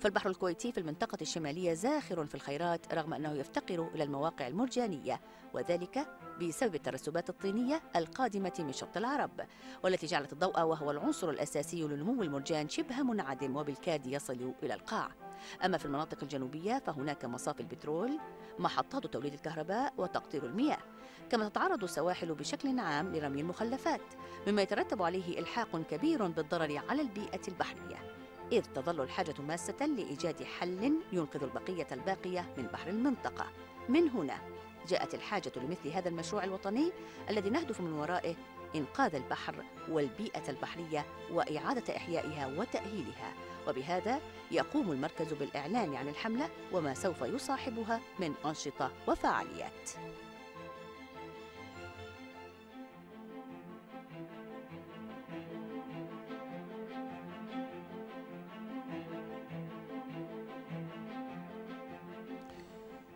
فالبحر الكويتي في المنطقة الشمالية زاخر في الخيرات رغم أنه يفتقر إلى المواقع المرجانية وذلك بسبب الترسبات الطينية القادمة من شط العرب والتي جعلت الضوء وهو العنصر الأساسي لنمو المرجان شبه منعدم وبالكاد يصل إلى القاع. أما في المناطق الجنوبية فهناك مصافي البترول محطات توليد الكهرباء وتقطير المياه. كما تتعرض السواحل بشكل عام لرمي المخلفات مما يترتب عليه إلحاق كبير بالضرر على البيئة البحرية إذ تظل الحاجة ماسة لإيجاد حل ينقذ البقية الباقية من بحر المنطقة. من هنا جاءت الحاجة لمثل هذا المشروع الوطني الذي نهدف من ورائه إنقاذ البحر والبيئة البحرية وإعادة إحيائها وتأهيلها. وبهذا يقوم المركز بالإعلان عن الحملة وما سوف يصاحبها من أنشطة وفعاليات.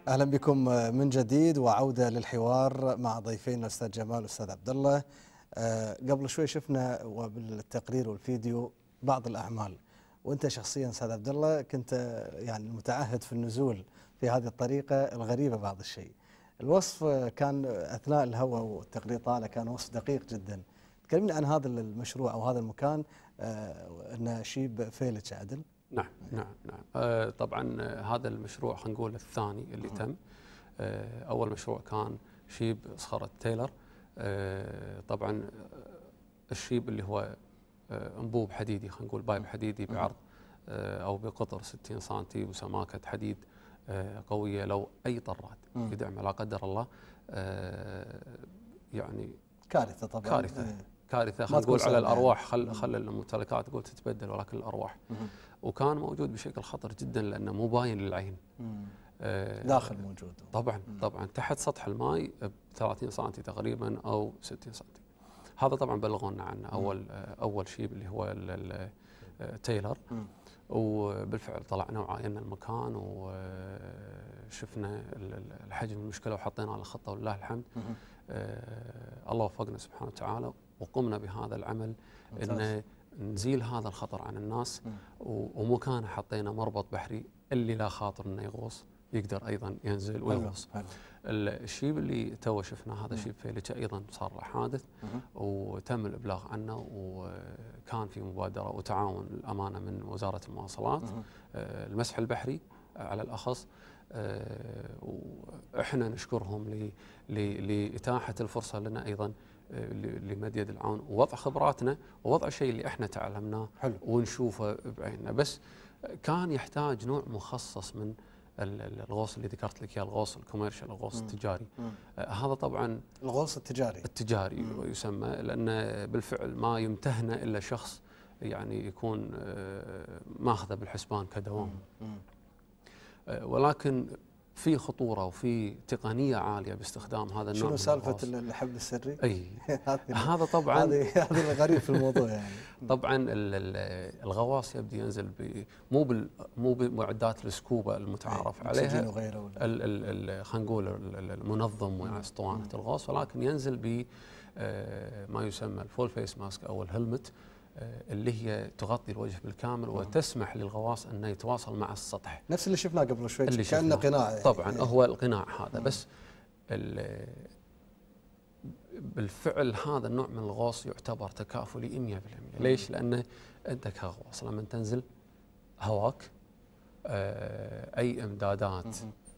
أهلا بكم من جديد وعودة للحوار مع ضيفين الأستاذ جمال والأستاذ عبد الله أه قبل شوي شفنا وبالتقرير والفيديو بعض الأعمال وأنت شخصيا أستاذ عبد الله كنت يعني متعهد في النزول في هذه الطريقة الغريبة بعض الشيء. الوصف كان أثناء الهواء والتقرير طالع كان وصف دقيق جدا. تكلمنا عن هذا المشروع أو هذا المكان أه إنه شيب فيلتش عدل. نعم نعم نعم. آه طبعا هذا المشروع خلينا نقول الثاني اللي تم. آه أول مشروع كان شيب صخرة تايلر آه طبعا الشيب اللي هو أنبوب حديدي خلينا نقول pipe حديدي بعرض أو بقطر 60 سم وسماكة حديد قوية لو أي طراد يدعم لا قدر الله. يعني كارثة طبعا. كارثة كارثة. خلينا نقول على الأرواح خل خل الممتلكات تقول تتبدل ولكن الأرواح. وكان موجود بشكل خطر جدا لأنه مو باين للعين. آه داخل موجود. طبعا طبعا. تحت سطح الماء ب 30 سم تقريبا أو 60 سم هذا طبعا بلغونا عنه أول أول شيء اللي هو تايلر. وبالفعل طلعنا وعاينا المكان وشفنا الحجم المشكلة وحطينا على خطه ولله الحمد. آه الله وفقنا سبحانه وتعالى وقمنا بهذا العمل. إنه نزيل هذا الخطر عن الناس ومكانه حطينا مربط بحري اللي لا خاطر إنه يغوص يقدر أيضا ينزل ويغوص. الشيب اللي تو شفناه هذا شيب فيلتش أيضا صار له حادث وتم الإبلاغ عنه وكان في مبادرة وتعاون الأمانة من وزارة المواصلات. المسح البحري على الأخص. وإحنا نشكرهم لإتاحة الفرصة لنا أيضا لمد يد العون ووضع خبراتنا ووضع الشيء اللي إحنا تعلمناه حلو. ونشوفه بعيننا. بس كان يحتاج نوع مخصص من الغوص اللي ذكرت لك إياه الغوص الكوميرشال الغوص التجاري. آه هذا طبعا الغوص التجاري. التجاري مم. يسمى لأنه بالفعل ما يمتهنه إلا شخص يعني يكون آه ماخذه بالحسبان كدوام. مم. آه ولكن في خطورة وفي تقنية عالية باستخدام هذا النوع شنو سالفة الحبل السري؟ أي. هذا طبعا هذا الغريب في الموضوع يعني. طبعا الغواص يبدي ينزل مو بال مو بمعدات السكوبا المتعارف عليها. وغيره خلينا نقول المنظم اسطوانة الغوص ولكن ينزل ب ما يسمى ال full face mask أو ال helmet. آه، اللي هي تغطي الوجه بالكامل وتسمح للغواص انه يتواصل مع السطح. نفس اللي شفناه قبل شوي اللي كأنه. قناع. يعني. طبعا إيه. هو القناع هذا. بس ال- بالفعل هذا النوع من الغوص يعتبر تكافلي 100% ليش؟ لأنه أنت كغواص لما تنزل هواك آه، أي إمدادات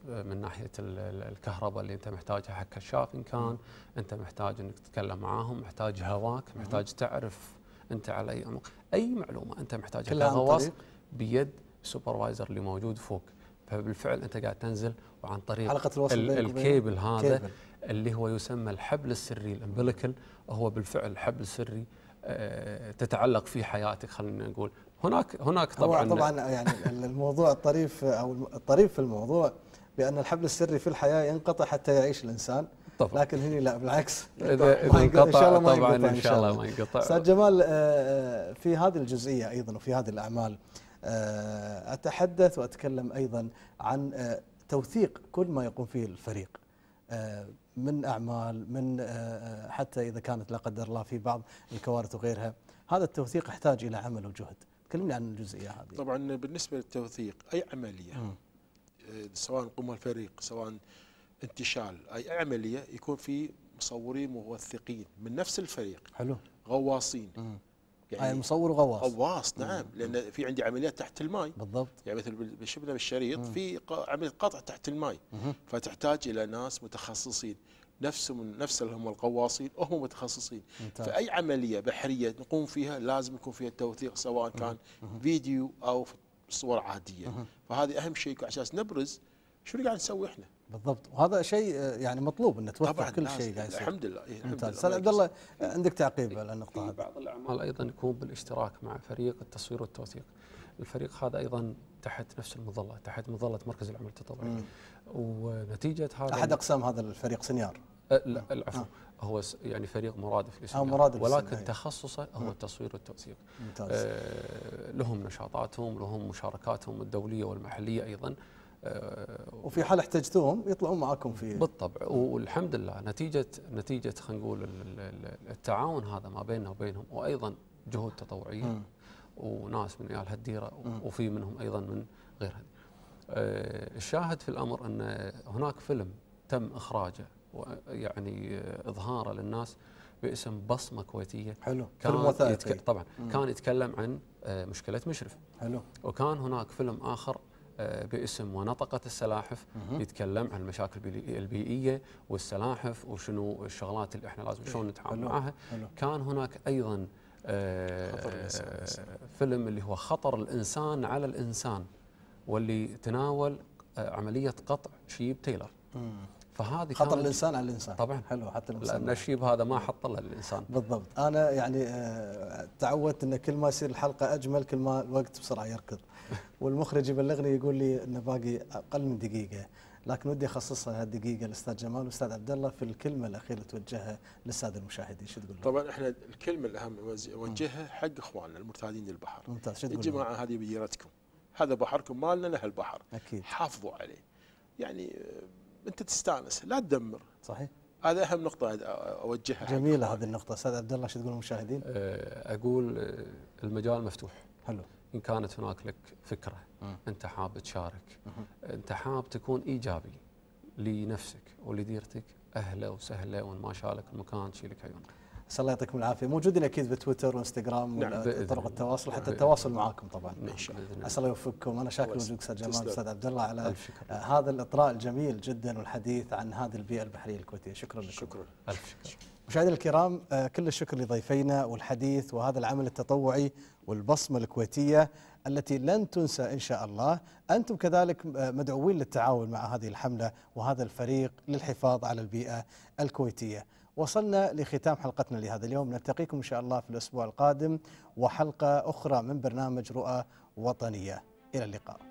آه، من ال- الكهرباء اللي أنت محتاجها حق كشاف إن كان أنت محتاج أنك تتكلم معاهم محتاج هواك محتاج تعرف أنت على أي عمق أي معلومة أنت محتاجها. كلها عن طريق بيد supervisor اللي موجود فوق. فبالفعل أنت قاعد تنزل وعن طريق حلقة الوصل ال- الكيبل هذا كيبل. اللي هو يسمى الحبل السري ال umbilical هو بالفعل حبل سري آه، تتعلق فيه حياتك خلينا نقول. هناك هناك طبعا طبعا طبعا يعني الموضوع الطريف أو الطريف في الموضوع بأن الحبل السري في الحياة ينقطع حتى يعيش الإنسان. طبعا لكن هنا لا بالعكس. اذا ما اذا ينقطع- إن شاء الله انقطع ما طبعا ينقطع إن شاء الله ما ينقطع. أستاذ جمال آه، في هذه الجزئية أيضا وفي هذه الأعمال آه، أتحدث وأتكلم أيضا عن آه، توثيق كل ما يقوم فيه الفريق. آه، من أعمال من آه، حتى إذا كانت لا قدر الله في بعض الكوارث وغيرها. هذا التوثيق يحتاج إلى عمل وجهد. كلمني عن الجزئية هذه. طبعا بالنسبة للتوثيق أي عملية. آه، سواء قم الفريق سواء انتشال. أي عملية يكون في مصورين موثقين من نفس الفريق. حلو. غواصين. مم. يعني يعني مصور وغواص غواص نعم. لأن في عندي عمليات تحت الماء بالضبط. يعني مثل شفنا بالشريط في عملية قطع تحت الماء مهم. فتحتاج إلى ناس متخصصين. نفسهم نفس اللي هم الغواصين وهم متخصصين. ممتاز. فأي عملية بحرية نقوم فيها لازم يكون فيها توثيق سواء كان فيديو أو صور عادية. فهذه أهم شيء. على أساس نبرز شو اللي قاعد نسوي إحنا؟ بالضبط. وهذا شيء آه، يعني مطلوب ان توثق طبعا كل. شيء قاعد يصير. الحمد لله إيه، الحمد ممتاز. لله. أستاذ عبد الله آه، عندك تعقيب على النقطة هذه؟ بعض الأعمال. أيضا يكون بالاشتراك مع فريق التصوير والتوثيق. الفريق هذا أيضا تحت نفس المظلة تحت مظلة مركز العمل التطوعي. مم. ونتيجة هذا أحد أقسام هذا الفريق؟ سنيار. أه، لا العفو. هو س- يعني فريق مرادف لسنة مرادف لسنة، ولكن أي. تخصصه هو التصوير والتوثيق. ممتاز. آه، لهم نشاطاتهم لهم مشاركاتهم الدولية والمحلية أيضا. آه، وفي حال احتجتوهم يطلعون معاكم في بالطبع والحمد لله نتيجه نتيجة خلينا نقول ال- ال- التعاون هذا ما بيننا وبينهم وأيضا جهود تطوعية مم. وناس من عيال هالديرة. وفي منهم أيضا من غير هذه. آه، الشاهد في الأمر أن هناك فيلم تم إخراجه ويعني آه، إظهاره للناس باسم بصمة كويتية حلو كان فيلم وثائقي يتك... طبعا مم. كان يتكلم عن آه، مشكلة مشرف حلو وكان هناك فيلم آخر آه، باسم ونطقت السلاحف. يتكلم عن المشاكل البيئي- البيئية والسلاحف وشنو الشغلات اللي إحنا لازم شلون نتعامل حلو. معها كان هناك أيضا آه، الإنسان. فيلم اللي هو خطر الإنسان على الإنسان واللي تناول آه، عملية قطع ship تايلر. فهذه خطر الإنسان على الإنسان طبعا. حلو حتى الإنسان لأن ال ship هذا ما حط له الإنسان بالضبط أنا يعني آه، تعودت إن كل ما يصير الحلقة أجمل كل ما الوقت بسرعة يركض والمخرج يبلغني يقول لي انه باقي أقل من دقيقة. لكن ودي أخصصها هالدقيقة الاستاذ جمال والاستاذ عبد الله في الكلمة الأخيرة اللي توجهها للسادة المشاهدين. شو تقول؟ طبعا إحنا الكلمة الأهم نوجهها حق إخواننا المرتادين للبحر. ممتاز. شو تقول؟ الجماعه هذه بديرتكم هذا بحركم مالنا له البحر. أكيد. حافظوا عليه. يعني آه، أنت تستأنس. لا تدمر. صحيح. هذا أهم نقطة أوجهها. جميلة. هذه النقطة. أستاذ عبد الله شو تقول للمشاهدين؟ آه، أقول آه، المجال مفتوح. حلو. إن كانت هناك لك فكرة مم. أنت حاب تشارك. أنت حاب تكون إيجابي لنفسك ولديرتك أهلا وسهلا وإن ما شالك المكان شيلك عيونك اسال الله يعطيكم العافية موجودين أكيد بتويتر وإنستغرام نعم، طرق. التواصل حتى التواصل. معاكم طبعا نعم، شاء الله. بإذن الله. يوفقكم أنا شاكر وجودك أستاذ جمال. أستاذ عبد الله على هذا الإطراء الجميل جدا والحديث عن هذه البيئة البحرية الكويتية شكرا لكم شكرا ألف شكر مشاهدينا الكرام آه، كل الشكر لضيفينا والحديث وهذا العمل التطوعي والبصمة الكويتية التي لن تنسى إن شاء الله. أنتم كذلك آه، مدعوين للتعاون مع هذه الحملة وهذا الفريق للحفاظ على البيئة الكويتية. وصلنا لختام حلقتنا لهذا اليوم. نلتقيكم إن شاء الله في الأسبوع القادم وحلقة أخرى من برنامج رؤى وطنية. إلى اللقاء.